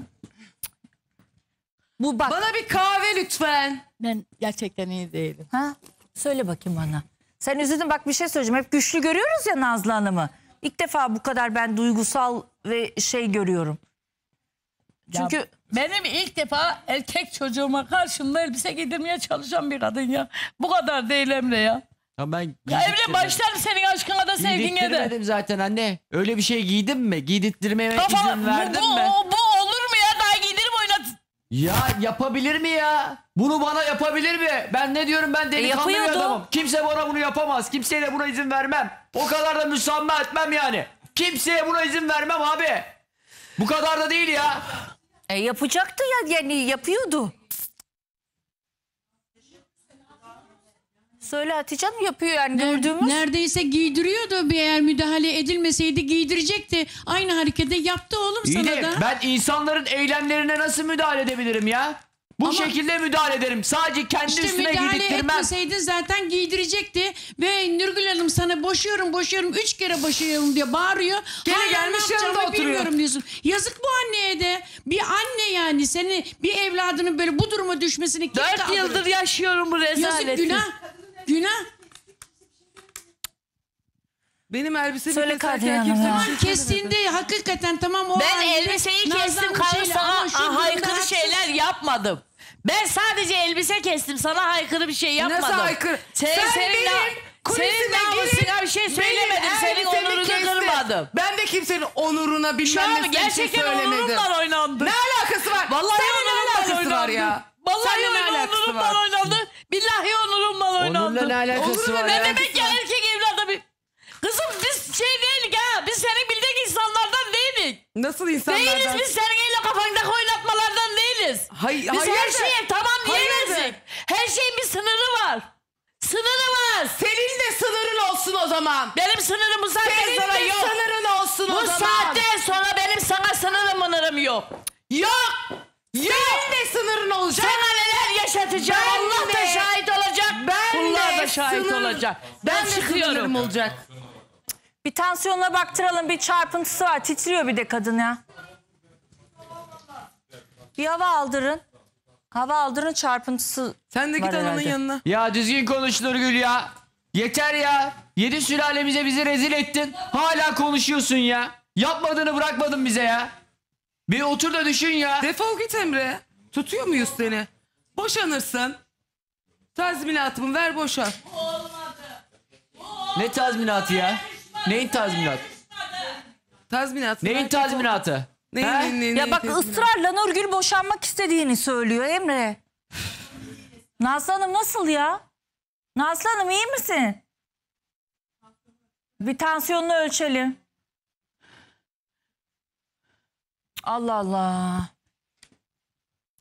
Bu bak. Bana bir kahve lütfen. Ben gerçekten iyi değilim. Ha? Söyle bakayım bana. Sen üzüldün bak bir şey söyleyeceğim. Hep güçlü görüyoruz ya Nazlı Hanım'ı. İlk defa bu kadar ben duygusal ve şey görüyorum. Çünkü Ya benim ilk defa erkek çocuğuma karşımda elbise giydirmeye çalışan bir kadın ya. Bu kadar değil Emre ya. Ya ben Ya Emre başlarım senin aşkına da sevgine de. Zaten anne. Öyle bir şey giydim mi? Giydirttirmeme Kafa, izin bu, verdin bu, mi? bu olur mu ya? Daha giydirip oynat. Ya yapabilir mi ya? Bunu bana yapabilir mi? Ben ne diyorum ben delikanlı bir yapıyordu. adamım. Kimse bana bunu yapamaz. Kimseye de buna izin vermem. O kadar da müsamaha etmem yani. Kimseye buna izin vermem abi. Bu kadar da değil ya. e, yapacaktı ya yani yapıyordu. Söyle Hatice Hanım yapıyor yani gördüğümüz. Neredeyse giydiriyordu. Bir eğer müdahale edilmeseydi giydirecekti. Aynı hareketi yaptı oğlum İyi sana de da. ben insanların eylemlerine nasıl müdahale edebilirim ya? Bu Ama- şekilde müdahale ederim. Sadece kendi İşte üstüne müdahale etmeseydin zaten giydirecekti. Ve Nurgül Hanım sana boşuyorum boşuyorum üç kere boşuyorum diyor bağırıyor. Gene Hala gelmiş ne yapacağımı yanında oturuyor. Bilmiyorum diyorsun. Yazık bu anneye de. Bir anne yani seni bir evladının böyle bu duruma düşmesini kim Dört kaldırır? yıldır yaşıyorum bu Yazık rezaleti. günah. Günah. Benim elbisemi Söyle keserken Kadir Hanım kimse bir şey söylemedi. Kestiğinde hakikaten tamam o Ben halde elbiseyi kestim şeyle ama sana şu durumda haykırı haksız. şeyler yapmadım. Ben sadece elbise kestim sana haykırı bir şey yapmadım. Nasıl haykırı? Sen, Sen senin, benim na- kulisime senin namusuna gelip bir şey benim söylemedim. Senin elbisemi onurunu kestin. kırmadım. Ben de kimsenin onuruna Şu bilmem an nesine bir şey gerçekten söylemedim. onurumla oynandı. Ne alakası var? Vallahi Seninle ne alakası var oynandı. ya? Vallahi Seninle ne alakası onurumla var? oynandı. Billahi onurumla oynandı. Onurla ne alakası Onurla var ne ya? demek ya erkek evladı bir... Kızım biz şey değilik ha. Biz senin bildiğin insanlardan değilik. Nasıl insanlardan? Değiliz biz senin elle kafandaki oynatmalardan değiliz. Hay- biz her hayırdır? şeye tamam diyemezdik. Hayırdır? Her şeyin bir sınırı var. Sınırı var. Senin de sınırın olsun o zaman. Benim sınırım bu saatten Senin sonra de yok. sınırın olsun Bu o zaman. saatten sonra benim sana sınırım mınırım yok. Yok. Senin de sınırın olacak. Sana neler yaşatacağım Ben Allah da de- şahit olacak. Ben Kullar de da şahit sınır- olacak. Ben, Ben çıkıyorum. sınırım olacak. Bir tansiyonuna baktıralım bir çarpıntısı var. Titriyor bir de kadın ya. Bir hava aldırın. Hava aldırın çarpıntısı Sen de git ananın yanına. Ya düzgün konuş Nurgül ya. Yeter ya. Yedi sülalemize bizi rezil ettin. Hala konuşuyorsun ya. Yapmadığını bırakmadın bize ya. Bir otur da düşün ya. Defol git Emre. Tutuyor muyuz seni? Boşanırsın. Tazminatımı ver boşan. Ne tazminatı ya? Neyin tazminatı? Tazminatımı Neyin tazminatı? Neyin, neyin, neyin, Ya bak tazminatı? ısrarla Nurgül boşanmak istediğini söylüyor Emre. Nazlı Hanım nasıl ya? Nazlı Hanım iyi misin? Bir tansiyonunu ölçelim. Allah Allah.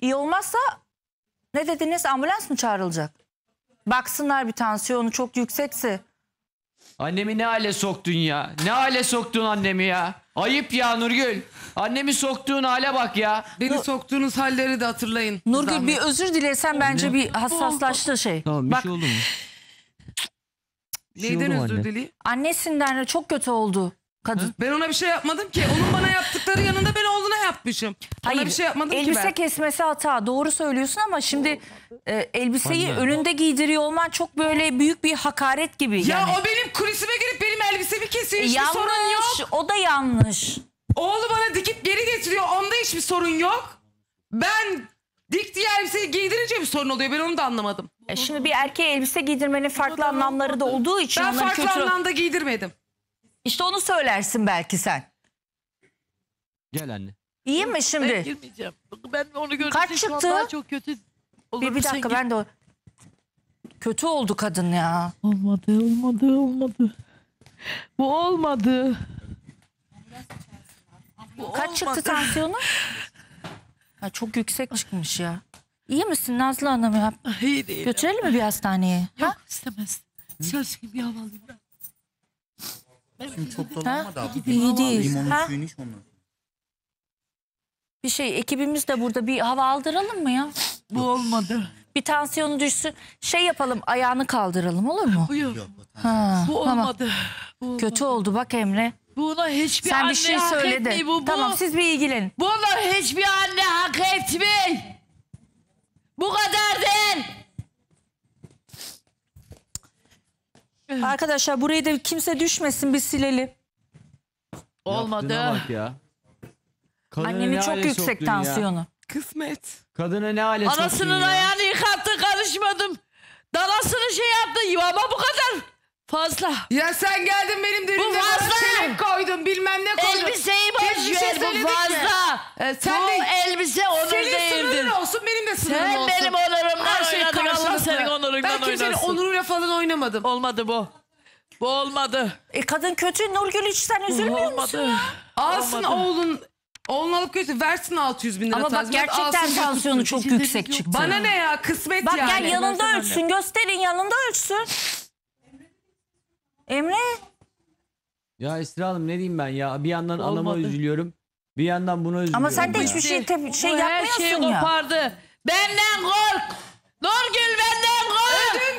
İyi olmazsa ne dediniz ambulans mı çağrılacak? Baksınlar bir tansiyonu çok yüksekse. Annemi ne hale soktun ya? Ne hale soktun annemi ya? Ayıp ya Nurgül. Annemi soktuğun hale bak ya. Beni soktuğunuz halleri de hatırlayın. Nurgül bir özür dilesen bence bir hassaslaştı şey. Tamam bir Bak şey oldu mu? Bir şey Neyden oldu özür anne? dileyim? annesinden de çok kötü oldu kadın. Ben ona bir şey yapmadım ki. Onun bana yaptıkları yanında ben oğluna yapmışım. Ona bir şey yapmadım ki elbise ben. kesmesi hata doğru söylüyorsun ama şimdi e, elbiseyi önünde giydiriyor olman çok böyle büyük bir hakaret gibi. Ya yani. o benim kulisime girip benim elbisemi kesiyor. Hiçbir sorun yok. yanlış o da yanlış. Oğlu bana dikip geri getiriyor. Onda hiçbir sorun yok. Ben diktiği elbiseyi giydirince bir sorun oluyor. Ben onu da anlamadım. E şimdi bir erkeğe elbise giydirmenin farklı anlamları da olduğu için Ben farklı kötü- anlamda giydirmedim. İşte onu söylersin belki sen. Gel anne. İyi mi Ben şimdi? girmeyeceğim. Ben onu gördüm. Kaç şu an çıktı? Daha çok kötü. Bir, bir sen dakika git. ben de o- kötü oldu kadın ya. Olmadı, olmadı, olmadı. Bu olmadı. Bu Kaç çıktı olmadı. tansiyonu? Ha, çok yüksek çıkmış ya. İyi misin Nazlı Hanım ya? İyi değil. Götürelim mi bir hastaneye? Yok Ha? istemez. Çalışayım bir hava alayım ben. Ha? İyi değil. Ha? suyunu iç ondan. Bir şey ekibimiz de burada bir hava aldıralım mı ya? Bu olmadı. Bir tansiyonu düşsün. Şey yapalım ayağını kaldıralım olur mu? Bu yok. Ha, Bu tamam. olmadı. Bu olmadı. Kötü oldu bak Emre. Buna hiçbir Sen anne bir şey hak söyle de. etmiyor. Bu, bu. Tamam siz bir ilgilenin. Buna hiçbir anne hak etmiyor. Bu kadar değil. Arkadaşlar burayı da kimse düşmesin bir silelim. Olmadı. Bak ya. Annemin ne çok hale yüksek soktun ya? tansiyonu. Kısmet. Kadını ne hale soktun Anasının ya? ayağını yıkattı karışmadım. Danasını şey yaptı ama bu kadar fazla. Ya sen geldin benim bana fazla. çelenk koydun bilmem ne koydun. Elbiseyi boş Hiçbir şey ver bu söyledik mi? fazla. Ee, sen bu de- elbise onur Senin değildir. sınırın olsun benim de sınırım Sen olsun. benim onurumdan Her şey oynadın, Allah karşılıklı. senin onurundan Ben kimsenin oynasın. onuruyla falan oynamadım. Olmadı bu. Bu olmadı. E kadın kötü Nurgül hiç sen üzülmüyor musun? olmadı. Alsın Olmadı. oğlun Oğlunu alıp götür versin 600 bin lira Ama bak tazminat, gerçekten alsın götürsün. tansiyonu çok yüksek çıktı. Bana ne ya kısmet Bak yani. gel yanında ölçsün gösterin yanında ölçsün. Emre Ya Esra Hanım ne diyeyim ben ya? Bir yandan anama Olmadı. üzülüyorum. Bir yandan buna üzülüyorum. ama sen de ya. hiçbir şey, te- şey Bu her şeyi yapmıyorsun ya. kopardı. Benden kork. Nurgül benden kork. Ödüm.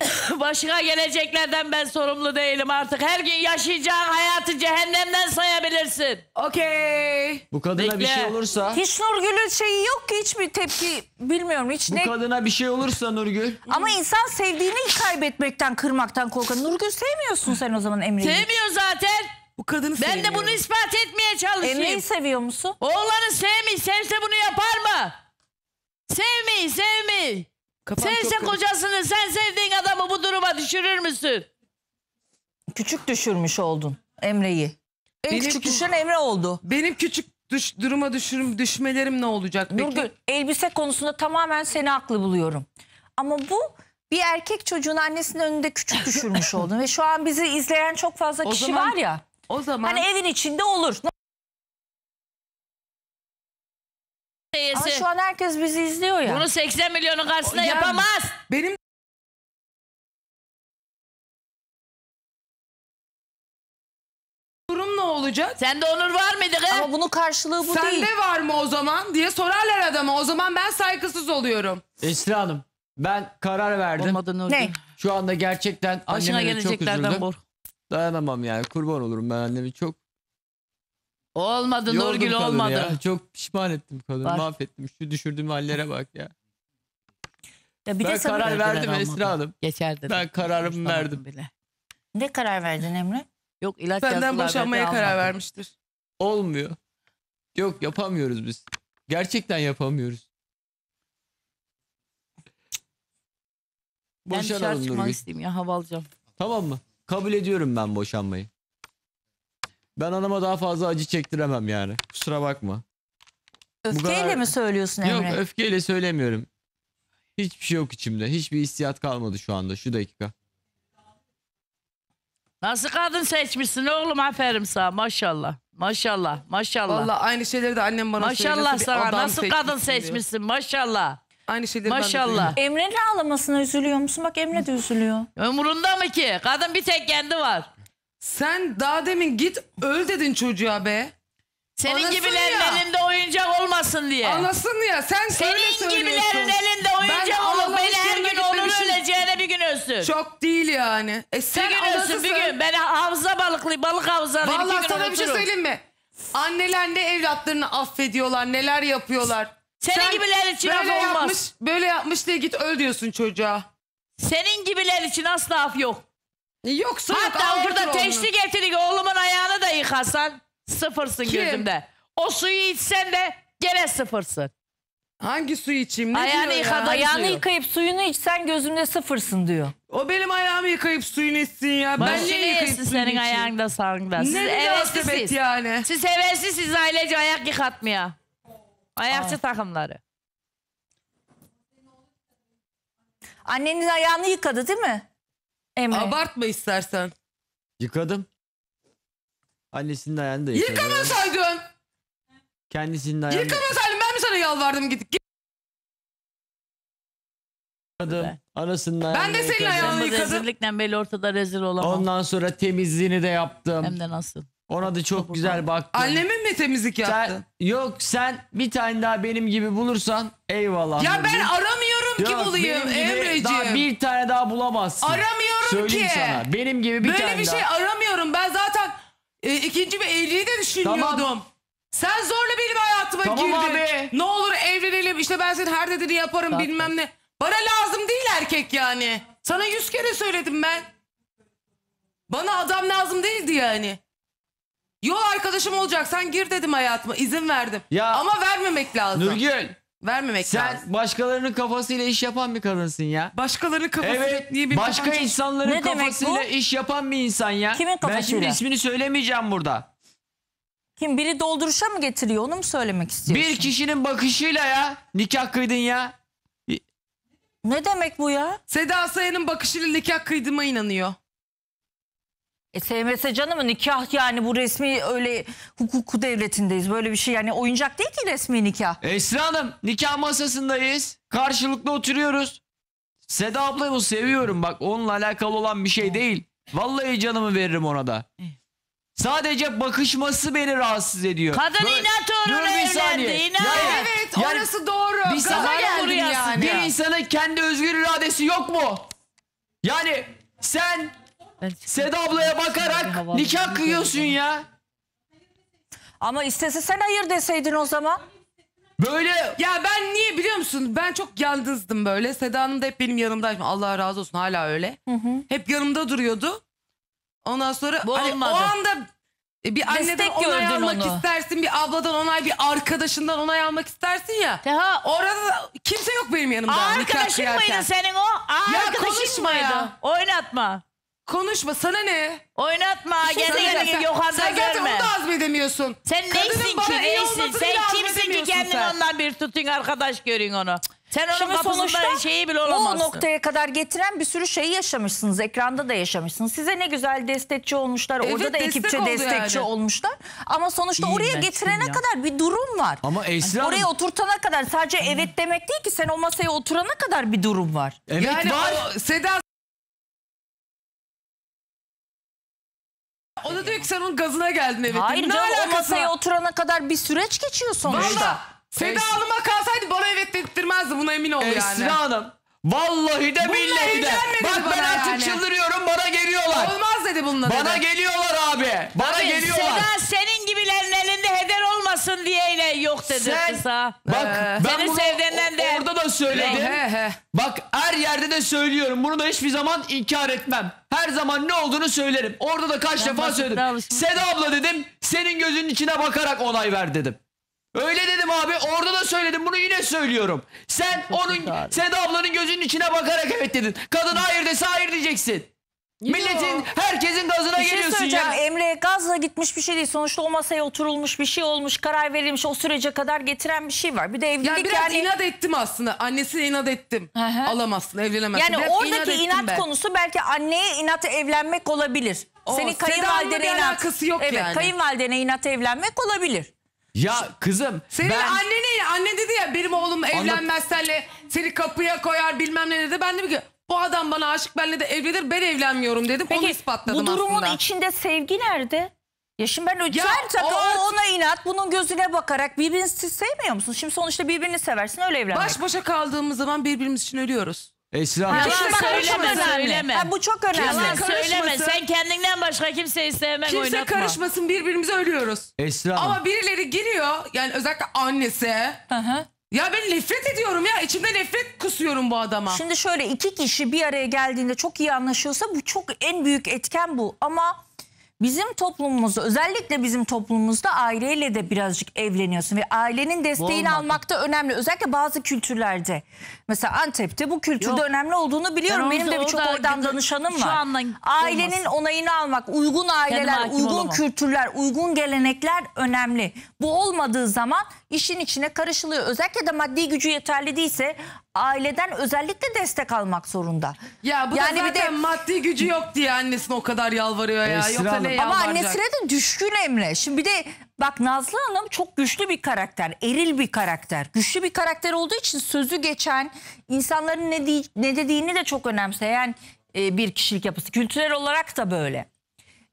Başına geleceklerden ben sorumlu değilim artık. Her gün yaşayacağın hayatı cehennemden sayabilirsin. Okey. Bu kadına bir Bekle. şey olursa... Hiç Nurgül'ün şeyi yok ki hiçbir tepki bilmiyorum hiç Bu ne. kadına bir şey olursa Nurgül... Ama insan sevdiğini kaybetmekten kırmaktan korkar. Nurgül sevmiyorsun sen o zaman Emre'yi. Sevmiyor zaten. Bu kadını Ben de sevmiyorum. bunu ispat etmeye çalışayım. Emre'yi seviyor musun? Oğlanı sevmeyi, sevse bunu yapar mı? Sevmeyi, sevmeyi. Kafam Sevse çok kocasını, sen sevdiğin adamı bu duruma düşürür müsün? Küçük düşürmüş oldun Emre'yi. En Benim- küçük düşen Emre oldu. Benim küçük düş, duruma düşürüm, düşmelerim ne olacak peki? Nurgül elbise konusunda tamamen seni haklı buluyorum. Ama bu bir erkek çocuğun annesinin önünde küçük düşürmüş oldun. Ve şu an bizi izleyen çok fazla O kişi zaman- var ya. O zaman Hani evin içinde olur. Ama şu an herkes bizi izliyor ya. Bunu 80 milyonun karşısında Ya- yapamaz. benim durum ne olacak? Sende onur var mıydı kız? Ama bunun karşılığı bu değil. Sende var mı o zaman diye sorarlar adama. O zaman ben saygısız oluyorum. Esra Hanım ben karar verdim. Olmadı Nurgül. Ne? Şu anda gerçekten Başına anneme de çok geleceklerden üzüldüm. kork. Dayanamam yani kurban olurum ben annemi çok Olmadı yordum Nurgül kadını olmadı. ya. Çok pişman ettim kadını mahvettim. Şu düşürdüğüm hallere bak ya. Ya bir ben de sana karar verdim olmadı. Esra Hanım. Geçer dedim. Ben kararımı verdim. Bile. ne karar verdin Emre? Yok ilaç Benden yazdılar, boşanmaya karar almadım. vermiştir. Olmuyor. Yok yapamıyoruz biz. Gerçekten yapamıyoruz. Ben dışarı Boşanalım çıkmak Nurgül. isteyeyim ya hava alacağım. Tamam mı? Kabul ediyorum ben boşanmayı. Ben anama daha fazla acı çektiremem yani. Kusura bakma. Öfkeyle kadar- mi söylüyorsun Yok Emre? öfkeyle söylemiyorum. Hiçbir şey yok içimde. Hiçbir hissiyat kalmadı şu anda şu dakika. Nasıl kadın seçmişsin oğlum aferin sana maşallah. Maşallah. Maşallah. Vallahi aynı şeyleri de annem bana söylüyor. maşallah Nasıl bir sana. Nasıl kadın seçmişsin diyor. maşallah. Aynı şeyleri ben de Maşallah. Emre'nin ağlamasına üzülüyor musun? Bak Emre de üzülüyor. Umurunda mı ki? Kadın bir tek kendi var. Sen daha demin git öl dedin çocuğa be. Senin Anasın gibilerin ya. elinde oyuncak olmasın diye. Anlasın ya sen öyle Senin söylüyorsun. gibilerin elinde oyuncak olup ağlamış beni her yerine gün onun gitmemişim. öleceğine bir gün ölsün. Çok değil yani. E bir sen gün ölsün anasısın. bir gün. Ben havza balıklı balık havzalıyım. Vallahi iki gün sana bir şey unuturum. söyleyeyim mi? Anneler ne evlatlarını affediyorlar, neler yapıyorlar. Senin gibiler için böyle af olmaz. yapmış, böyle yapmış diye git öl diyorsun çocuğa. Senin gibiler için asla af yok. Yoksa yok, Hatta al burada oğlunu. teşvik ettik oğlumun ayağını da yıkasan sıfırsın Kim? gözümde. O suyu içsen de gene sıfırsın. Hangi suyu içeyim? Ne Ayağını diyor ya? yıkadı. Ayağını diyor. yıkayıp suyunu içsen gözünde sıfırsın diyor. O benim ayağımı yıkayıp suyunu içsin ya. Ben Ben niye yıkayıp yesin suyunu senin içeyim? ayağında sağında? Siz Ne münasebet heveslisiz. yani. Siz heveslisiz ailece ayak yıkatmaya. Ayakçı takımları. Annenin ayağını yıkadı değil mi? Emre. Abartma istersen. Yıkadım. Annesinin ayağını da yıkadım. Yıkamasaydın. Kendisinin ayağını Yıkamasaydın ben mi sana yalvardım gidip? Git. yıkadım. Anasının ayağını Ben de senin yıkadım. ayağını yıkadım. rezillikle belli ortada rezil olamam. Ondan sonra temizliğini de yaptım. Hem de nasıl. Ona da çok güzel baktım. Annemin mi temizlik yaptın? sen, yok sen bir tane daha benim gibi bulursan eyvallah. Ya ben aramıyorum ki Yok, bulayım benim gibi Emreciğim. Daha bir tane daha bulamazsın. Aramıyorum Söyleyeyim ki. sana. Benim gibi bir Böyle tane bir daha. şey aramıyorum. Ben zaten e, ikinci bir evliliği de düşünmüyordum. Tamam. Sen zorla benim hayatıma Tamam girdin. abi. Ne olur evlenelim işte ben senin her dediğini yaparım Zaten. bilmem ne. Bana lazım değil erkek yani. Sana yüz kere söyledim ben. Bana adam lazım değildi yani. Yol arkadaşım olacaksan gir dedim hayatıma izin verdim. Ya- Ama vermemek lazım. Nurgül Vermemek sen lazım. başkalarının kafasıyla iş yapan bir kadınsın ya. Başkalarının kafası Evet niye benim başka kafam- insanların Ne demek kafasıyla bu? iş yapan bir insan ya. Kimin Ben şimdi kafasıyla? ismini söylemeyeceğim burada. Kim biri dolduruşa mı getiriyor onu mu söylemek istiyorsun? Bir kişinin bakışıyla ya nikah kıydın ya. Ne demek bu ya? Seda Sayan'ın bakışıyla nikah kıydığıma inanıyor. E sevmese canım nikah yani bu resmi öyle hukuku devletindeyiz. Böyle bir şey yani oyuncak değil ki resmi nikah. Esra Hanım nikah masasındayız. Karşılıklı oturuyoruz. Seda ablamı seviyorum bak onunla alakalı olan bir şey değil. Vallahi canımı veririm ona da. Sadece bakışması beni rahatsız ediyor. Kadın Böyle- inat uğruna Dur bir evlendi, saniye. inat. Yani- Evet yani orası doğru. bir Gaza geldim vuruyorsun. yani. bir insanın kendi özgür iradesi yok mu? Yani sen Seda ablaya bakarak Havalı nikah kıyıyorsun ya. Ama istese sen hayır deseydin o zaman. Böyle Ya ben niye biliyor musun? Ben çok yalnızdım böyle. Seda Hanım da hep benim yanımdaydı. Allah razı olsun hala öyle. Hep yanımda duruyordu. Ondan sonra Bu hani olmadı. o anda bir anneden Destek onay gördün almak onu. istersin. Bir abladan onay, bir arkadaşından onay almak istersin ya. Teha Orada da kimse yok benim yanımda. nikah arkadaşın kıyarken. mıydı senin o? Arkadaşın konuşma mıydı? ya. Oynatma. Konuşma sana ne? Oynatma. Sana Kendi ne? kendini Sen- yukarıda Sen zaten görme. onu da hazmedemiyorsun. Sen Kadının neysin bana ki iyi neysin? olmasını Sen bile kimsin ki hazmedemiyorsun kendini sen. ondan bir tutun arkadaş görün onu. Sen onun Şimdi kapısında sonuçta şeyi bile o olamazsın. noktaya kadar getiren bir sürü şeyi yaşamışsınız. Ekranda da yaşamışsınız. Size ne güzel destekçi olmuşlar. Evet, Orada da destek ekipçe oldu destekçi yani. olmuşlar. Ama sonuçta İyiyim oraya ben, getirene ya. kadar bir durum var. ama Esra Oraya Hanım, oturtana kadar sadece evet demek değil ki sen o masaya oturana kadar bir durum var. evet yani var. o Seda O da diyor ki sen onun gazına geldin evet. Hayır ne canım o alakası masaya var? oturana kadar bir süreç geçiyor sonuçta. Valla Seda Hanım'a kalsaydı bana evet dedirtmezdi buna emin ol yani. Esra Hanım. Vallahi de billahi de. Bak ben artık yani. çıldırıyorum bana geliyorlar. Olmaz dedi bununla Bana dedi. geliyorlar abi. Bana Abi, geliyorlar. Seda senin gibilerin elinde heder olmasın diye yok dedi Sen- kısa. Bak Ee, ben seni bunu sevdiğinden söyledim. He he. Bak her yerde de söylüyorum. Bunu da hiçbir zaman inkar etmem. Her zaman ne olduğunu söylerim. Orada da kaç defa basit söyledim. alışmışım. Seda abla dedim. Senin gözünün içine bakarak onay ver dedim. Öyle dedim abi. Orada da söyledim. Bunu yine söylüyorum. Sen onun doğru. Seda ablanın gözünün içine bakarak evet dedin. Kadın hayır dese hayır diyeceksin. Milletin herkesin gazına Bir şey geliyorsun söyleyeceğim. ya. Emre'ye gazla gitmiş bir şey değil. Sonuçta o masaya oturulmuş bir şey olmuş. Karar verilmiş. O sürece kadar getiren bir şey var. Bir de evlilik biraz yani. inat ettim aslında. Annesine inat ettim. hı. Alamazsın, evlenemezsin. Yani Biraz oradaki inat ben. konusu belki anneye inat evlenmek olabilir. O Senin kayınvalidene bir inat. alakası yok evet, yani. kayınvalidene inat evlenmek olabilir. Ya kızım Senin ben annene annen dedi ya benim oğlum evlenmez senle seni kapıya koyar bilmem ne dedi. Ben de ki bu adam bana aşık benle de evlenir ben evlenmiyorum dedim. Onu Peki ispatladım bu durumun aslında. içinde sevgi nerede? Ya şimdi ben Ya sen tabii o ona inat bunun gözüne bakarak birbirinizi siz sevmiyor musunuz? Şimdi sonuçta birbirini seversin öyle evlenmek. Baş başa kaldığımız zaman birbirimiz için ölüyoruz. Esra Ya Hanım. Yalan bak, bu çok söyleme, önemli. söyleme. Ha, bu çok önemli. Yalan söyleme. Sen kendinden başka kimseyi sevmek Kimse oynatma. karışmasın birbirimize ölüyoruz. Esra Hanım. Ama birileri giriyor yani özellikle annesi. Hı hı. Ya ben nefret ediyorum ya içimde nefret kusuyorum bu adama. Şimdi şöyle iki kişi bir araya geldiğinde çok iyi anlaşıyorsa bu çok en büyük etken bu. Ama bizim toplumumuzda özellikle bizim toplumumuzda aileyle de birazcık evleniyorsun ve ailenin desteğini olmadı. almak da önemli. Özellikle bazı kültürlerde. Mesela Antep'te bu kültürde Yok. önemli olduğunu biliyorum. Ben Benim de birçok orada oradan danışanım var. Ailenin olmaz. onayını almak, uygun aileler, uygun olamam. kültürler, uygun gelenekler önemli. Bu olmadığı zaman işin içine karışılıyor. Özellikle de maddi gücü yeterli değilse aileden özellikle destek almak zorunda. Ya bu Yani da bir zaten de- maddi gücü yok diye annesine o kadar yalvarıyor ya. Esra Yoksa ne Ama annesine de düşkün Emre. Şimdi bir de bak Nazlı Hanım çok güçlü bir karakter. Eril bir karakter. Güçlü bir karakter olduğu için sözü geçen insanların ne, di- ne dediğini de çok önemseyen e, bir kişilik yapısı. Kültürel olarak da böyle.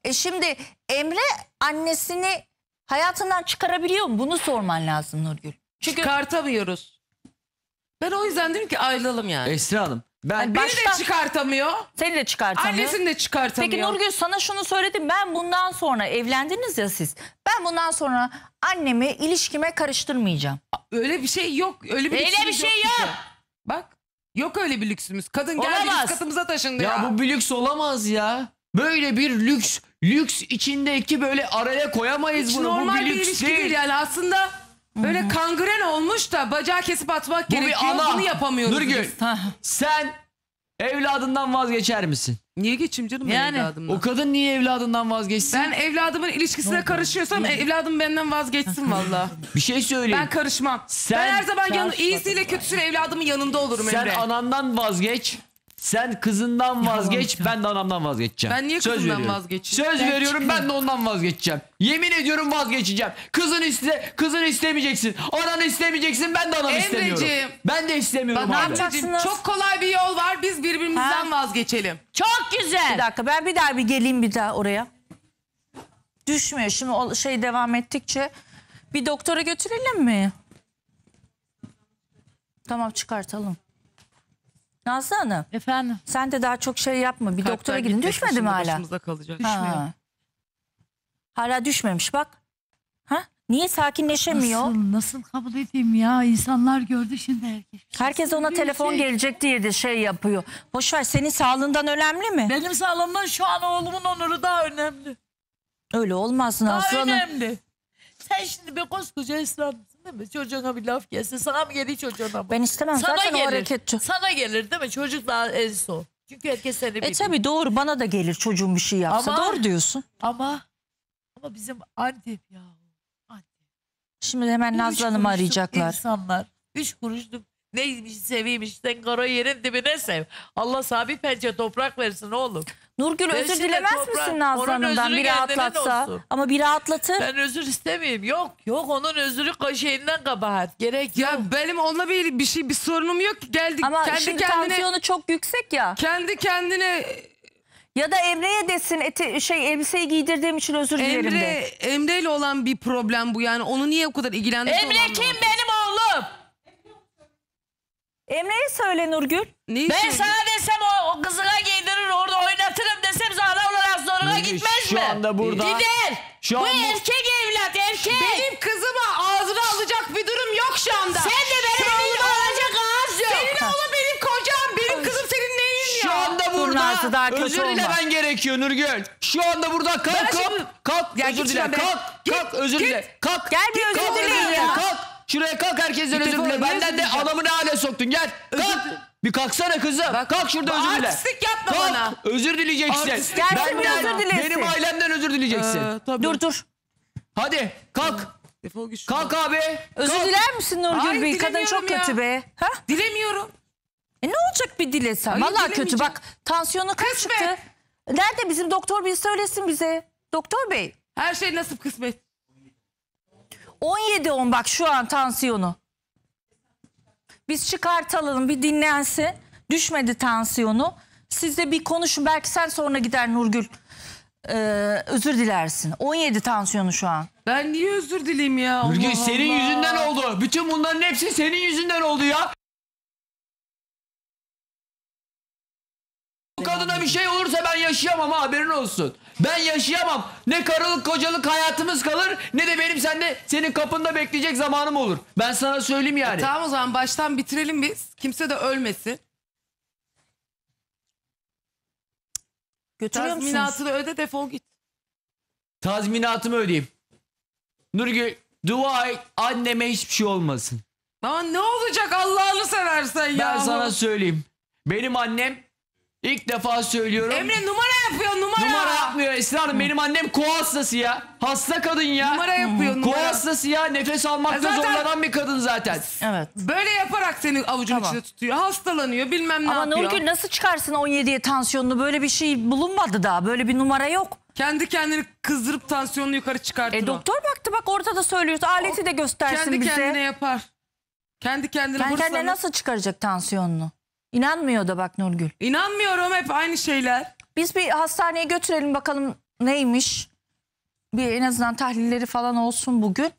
E şimdi Emre annesini hayatından çıkarabiliyor mu? Bunu sorman lazım Nurgül. Çünkü Çıkartamıyoruz. Ben o yüzden dedim ki ayrılalım yani. Esra Hanım. Ben Yani Beni başta- de çıkartamıyor. seni de çıkartamıyor. Annesini de çıkartamıyor. Peki Nurgül sana şunu söyledim. Ben bundan sonra evlendiniz ya siz. Ben bundan sonra annemi ilişkime karıştırmayacağım. Öyle bir şey yok. Öyle bir, Öyle lüksümüz bir şey bize. yok. Bak. Yok öyle bir lüksümüz. Kadın geldi Olamaz. üst katımıza taşındı ya. ya bu bir lüks olamaz ya. Böyle bir lüks lüks içindeki böyle araya koyamayız Hiç bunu. normal bu bir bir, lüks ilişki değil. değil. yani aslında böyle kangren olmuş da bacağı kesip atmak Bu bir gerekiyor. ana. Bunu yapamıyoruz. Nurgül biz. sen evladından vazgeçer misin? Niye geçeyim canım Yani. evladımdan? O kadın niye evladından vazgeçsin? Ben evladımın ilişkisine karışıyorsam evladım benden vazgeçsin valla. bir şey söyleyeyim. Ben karışmam. Sen- ben her zaman yanı, iyisiyle kötüsüyle evladımın yanında olurum Sen Emre. anandan vazgeç. Sen kızından vazgeç, ben de anamdan vazgeçeceğim. Ben niye Söz kızımdan veriyorum. vazgeçeyim? Söz veriyorum ben de ondan vazgeçeceğim. Yemin ediyorum vazgeçeceğim. Kızın iste, kızını istemeyeceksin. Ananı istemeyeceksin. Ben de ananı Emreciğim. istemiyorum. Ben de istemiyorum Bak abi. amcacığım yapacaksınız? çok kolay bir yol var. Biz birbirimizden Ha? vazgeçelim. Çok güzel. Bir dakika ben bir daha bir geleyim bir daha oraya. Düşmüyor şimdi o şey devam ettikçe. Bir doktora götürelim mi? Tamam çıkartalım. Nazlı Hanım Efendim. sen de daha çok şey yapma. Bir doktora Kalpler gidin. gitmek Düşmedi mi şimdi hala? Başımıza kalacak. Ha. Hala düşmemiş bak. Ha? Niye sakinleşemiyor? Nasıl, nasıl kabul edeyim ya? İnsanlar gördü şimdi herkes. Herkes ona telefon şey. gelecek diye de şey yapıyor. Boş ver senin sağlığından önemli mi? Benim sağlığımdan şu an oğlumun onuru daha önemli. Öyle olmaz Daha Nazlı Hanım. önemli. Sen şimdi bir koskoca esnafsın değil mi? Çocuğuna bir laf gelsin. Sana mı geliyor çocuğuna mı? Ben istemem Sana zaten o gelir. hareketçi. Sana gelir değil mi? Çocuk daha en son. Çünkü herkes seni biliyor. E tabi doğru bana da gelir çocuğum bir şey yapsa. Ama- Doğru diyorsun. Ama ama bizim Antep ya. Antep. Şimdi hemen Üç Nazlı Hanım'ı kuruşluk arayacaklar. insanlar. Üç kuruşluk neymiş seviymiş sen kara yerin dibine sev. Allah sana bir pençe toprak versin oğlum. Nurgül Ben özür dilemez toprağı- misin Nazlı onun Hanım'dan özrü bir rahatlatsa? olsun. Ama bir rahatlatır. Ben özür istemeyeyim. Yok yok onun özrü şeyinden kabahat. Gerek yok. Ya benim onunla bir, bir şey bir sorunum yok ki. Geldi Ama kendi şimdi kendine tansiyonu çok yüksek ya. kendi kendine Ya da Emre'ye desin eti, şey elbiseyi giydirdiğim için özür dilerim Emre de. Emre ile olan bir problem bu yani. Onu niye o kadar ilgilendirdi? Emre kim benim oğlum? Emre'ye söyle Nurgül. Ne Ben işin- sana desem o, o kızına gitmez şu mi? anda burada- Gider. Şu bu an bu- erkek evlat erkek. Benim kızıma ağzına alacak bir durum yok şu anda. Sen de benim Senin oğluma oğlun- alacak ağız yok. Senin oğlum benim kocam. Benim kızım senin neyin Şu ya? anda Nazlı, burada daha kötü özür olma. dilemen gerekiyor Nurgül. Şu anda burada kalk Ben kalk şimdi- kalk Ya özür git dile şuradan be. kalk Git, kalk özür git. dile kalk. Gel bir özür kalk, dile ya. Kalk şuraya kalk herkesten özür defol, dile. Benden de dileyeceğim? adamı ne hale soktun gel kalk. Bir kalksana kızım. kalk şurada özür dile. artistlik yapma kalk, bana. Özür dileyeceksin. Bir Benden, özür dilesin. benim ailemden özür dileyeceksin. Ee, tabii. Dur dur. Hadi kalk. Defol git şuradan. Kalk abi. Özür kalk. diler misin Nurgül Bey? Kadın çok ya. kötü be. Ha? Dilemiyorum. E ne olacak bir dilesen? Vallahi kötü bak tansiyonu kaç çıktı? Nerede bizim doktor bir söylesin bize. Doktor bey Her şey nasip kısmet. 17 10 bak şu an tansiyonu. Biz çıkartalım bir dinlensin. Düşmedi tansiyonu. Siz de bir konuşun belki sen sonra gider Nurgül. Ee, özür dilersin. 17 tansiyonu şu an. Ben niye özür dileyim ya? Allah Nurgül senin Allah. yüzünden oldu. Bütün bunların hepsi senin yüzünden oldu ya. Bu kadına bir şey olursa ben yaşayamam ha haberin olsun. Ben yaşayamam. Ne karılık kocalık hayatımız kalır ne de benim sende senin kapında bekleyecek zamanım olur. Ben sana söyleyeyim yani. Tamam o zaman baştan bitirelim biz. Kimse de ölmesin. Götürüyor musunuz? Tazminatı da öde defol git. Tazminatımı ödeyeyim. Nurgül dua et anneme hiçbir şey olmasın. Ama ne olacak Allah'ını seversen ya. Ben sana söyleyeyim. Benim annem ilk defa söylüyorum. Emre numara yapıyor numara. Numara yapmıyor Esra Hanım. Benim annem koa hastası ya. Hasta kadın ya. Numara yapıyor numara. Koa hastası ya. Nefes almakta Zaten- zorlanan bir kadın zaten. Evet. Böyle yaparak seni avucun Tamam. içine tutuyor. Hastalanıyor bilmem ne Ama yapıyor. Nurgül nasıl çıkarsın 17'ye tansiyonunu? Böyle bir şey bulunmadı daha. Böyle bir numara yok. Kendi kendini kızdırıp tansiyonunu yukarı çıkartır E o. doktor baktı bak orada da söylüyoruz. Aleti de göstersin Kendi bize. kendine yapar. Kendi kendine Kendi kendine hırslanır. nasıl çıkaracak tansiyonunu? İnanmıyor da bak Nurgül. İnanmıyorum hep aynı şeyler. Biz bir hastaneye götürelim bakalım neymiş. Bir en azından tahlilleri falan olsun bugün.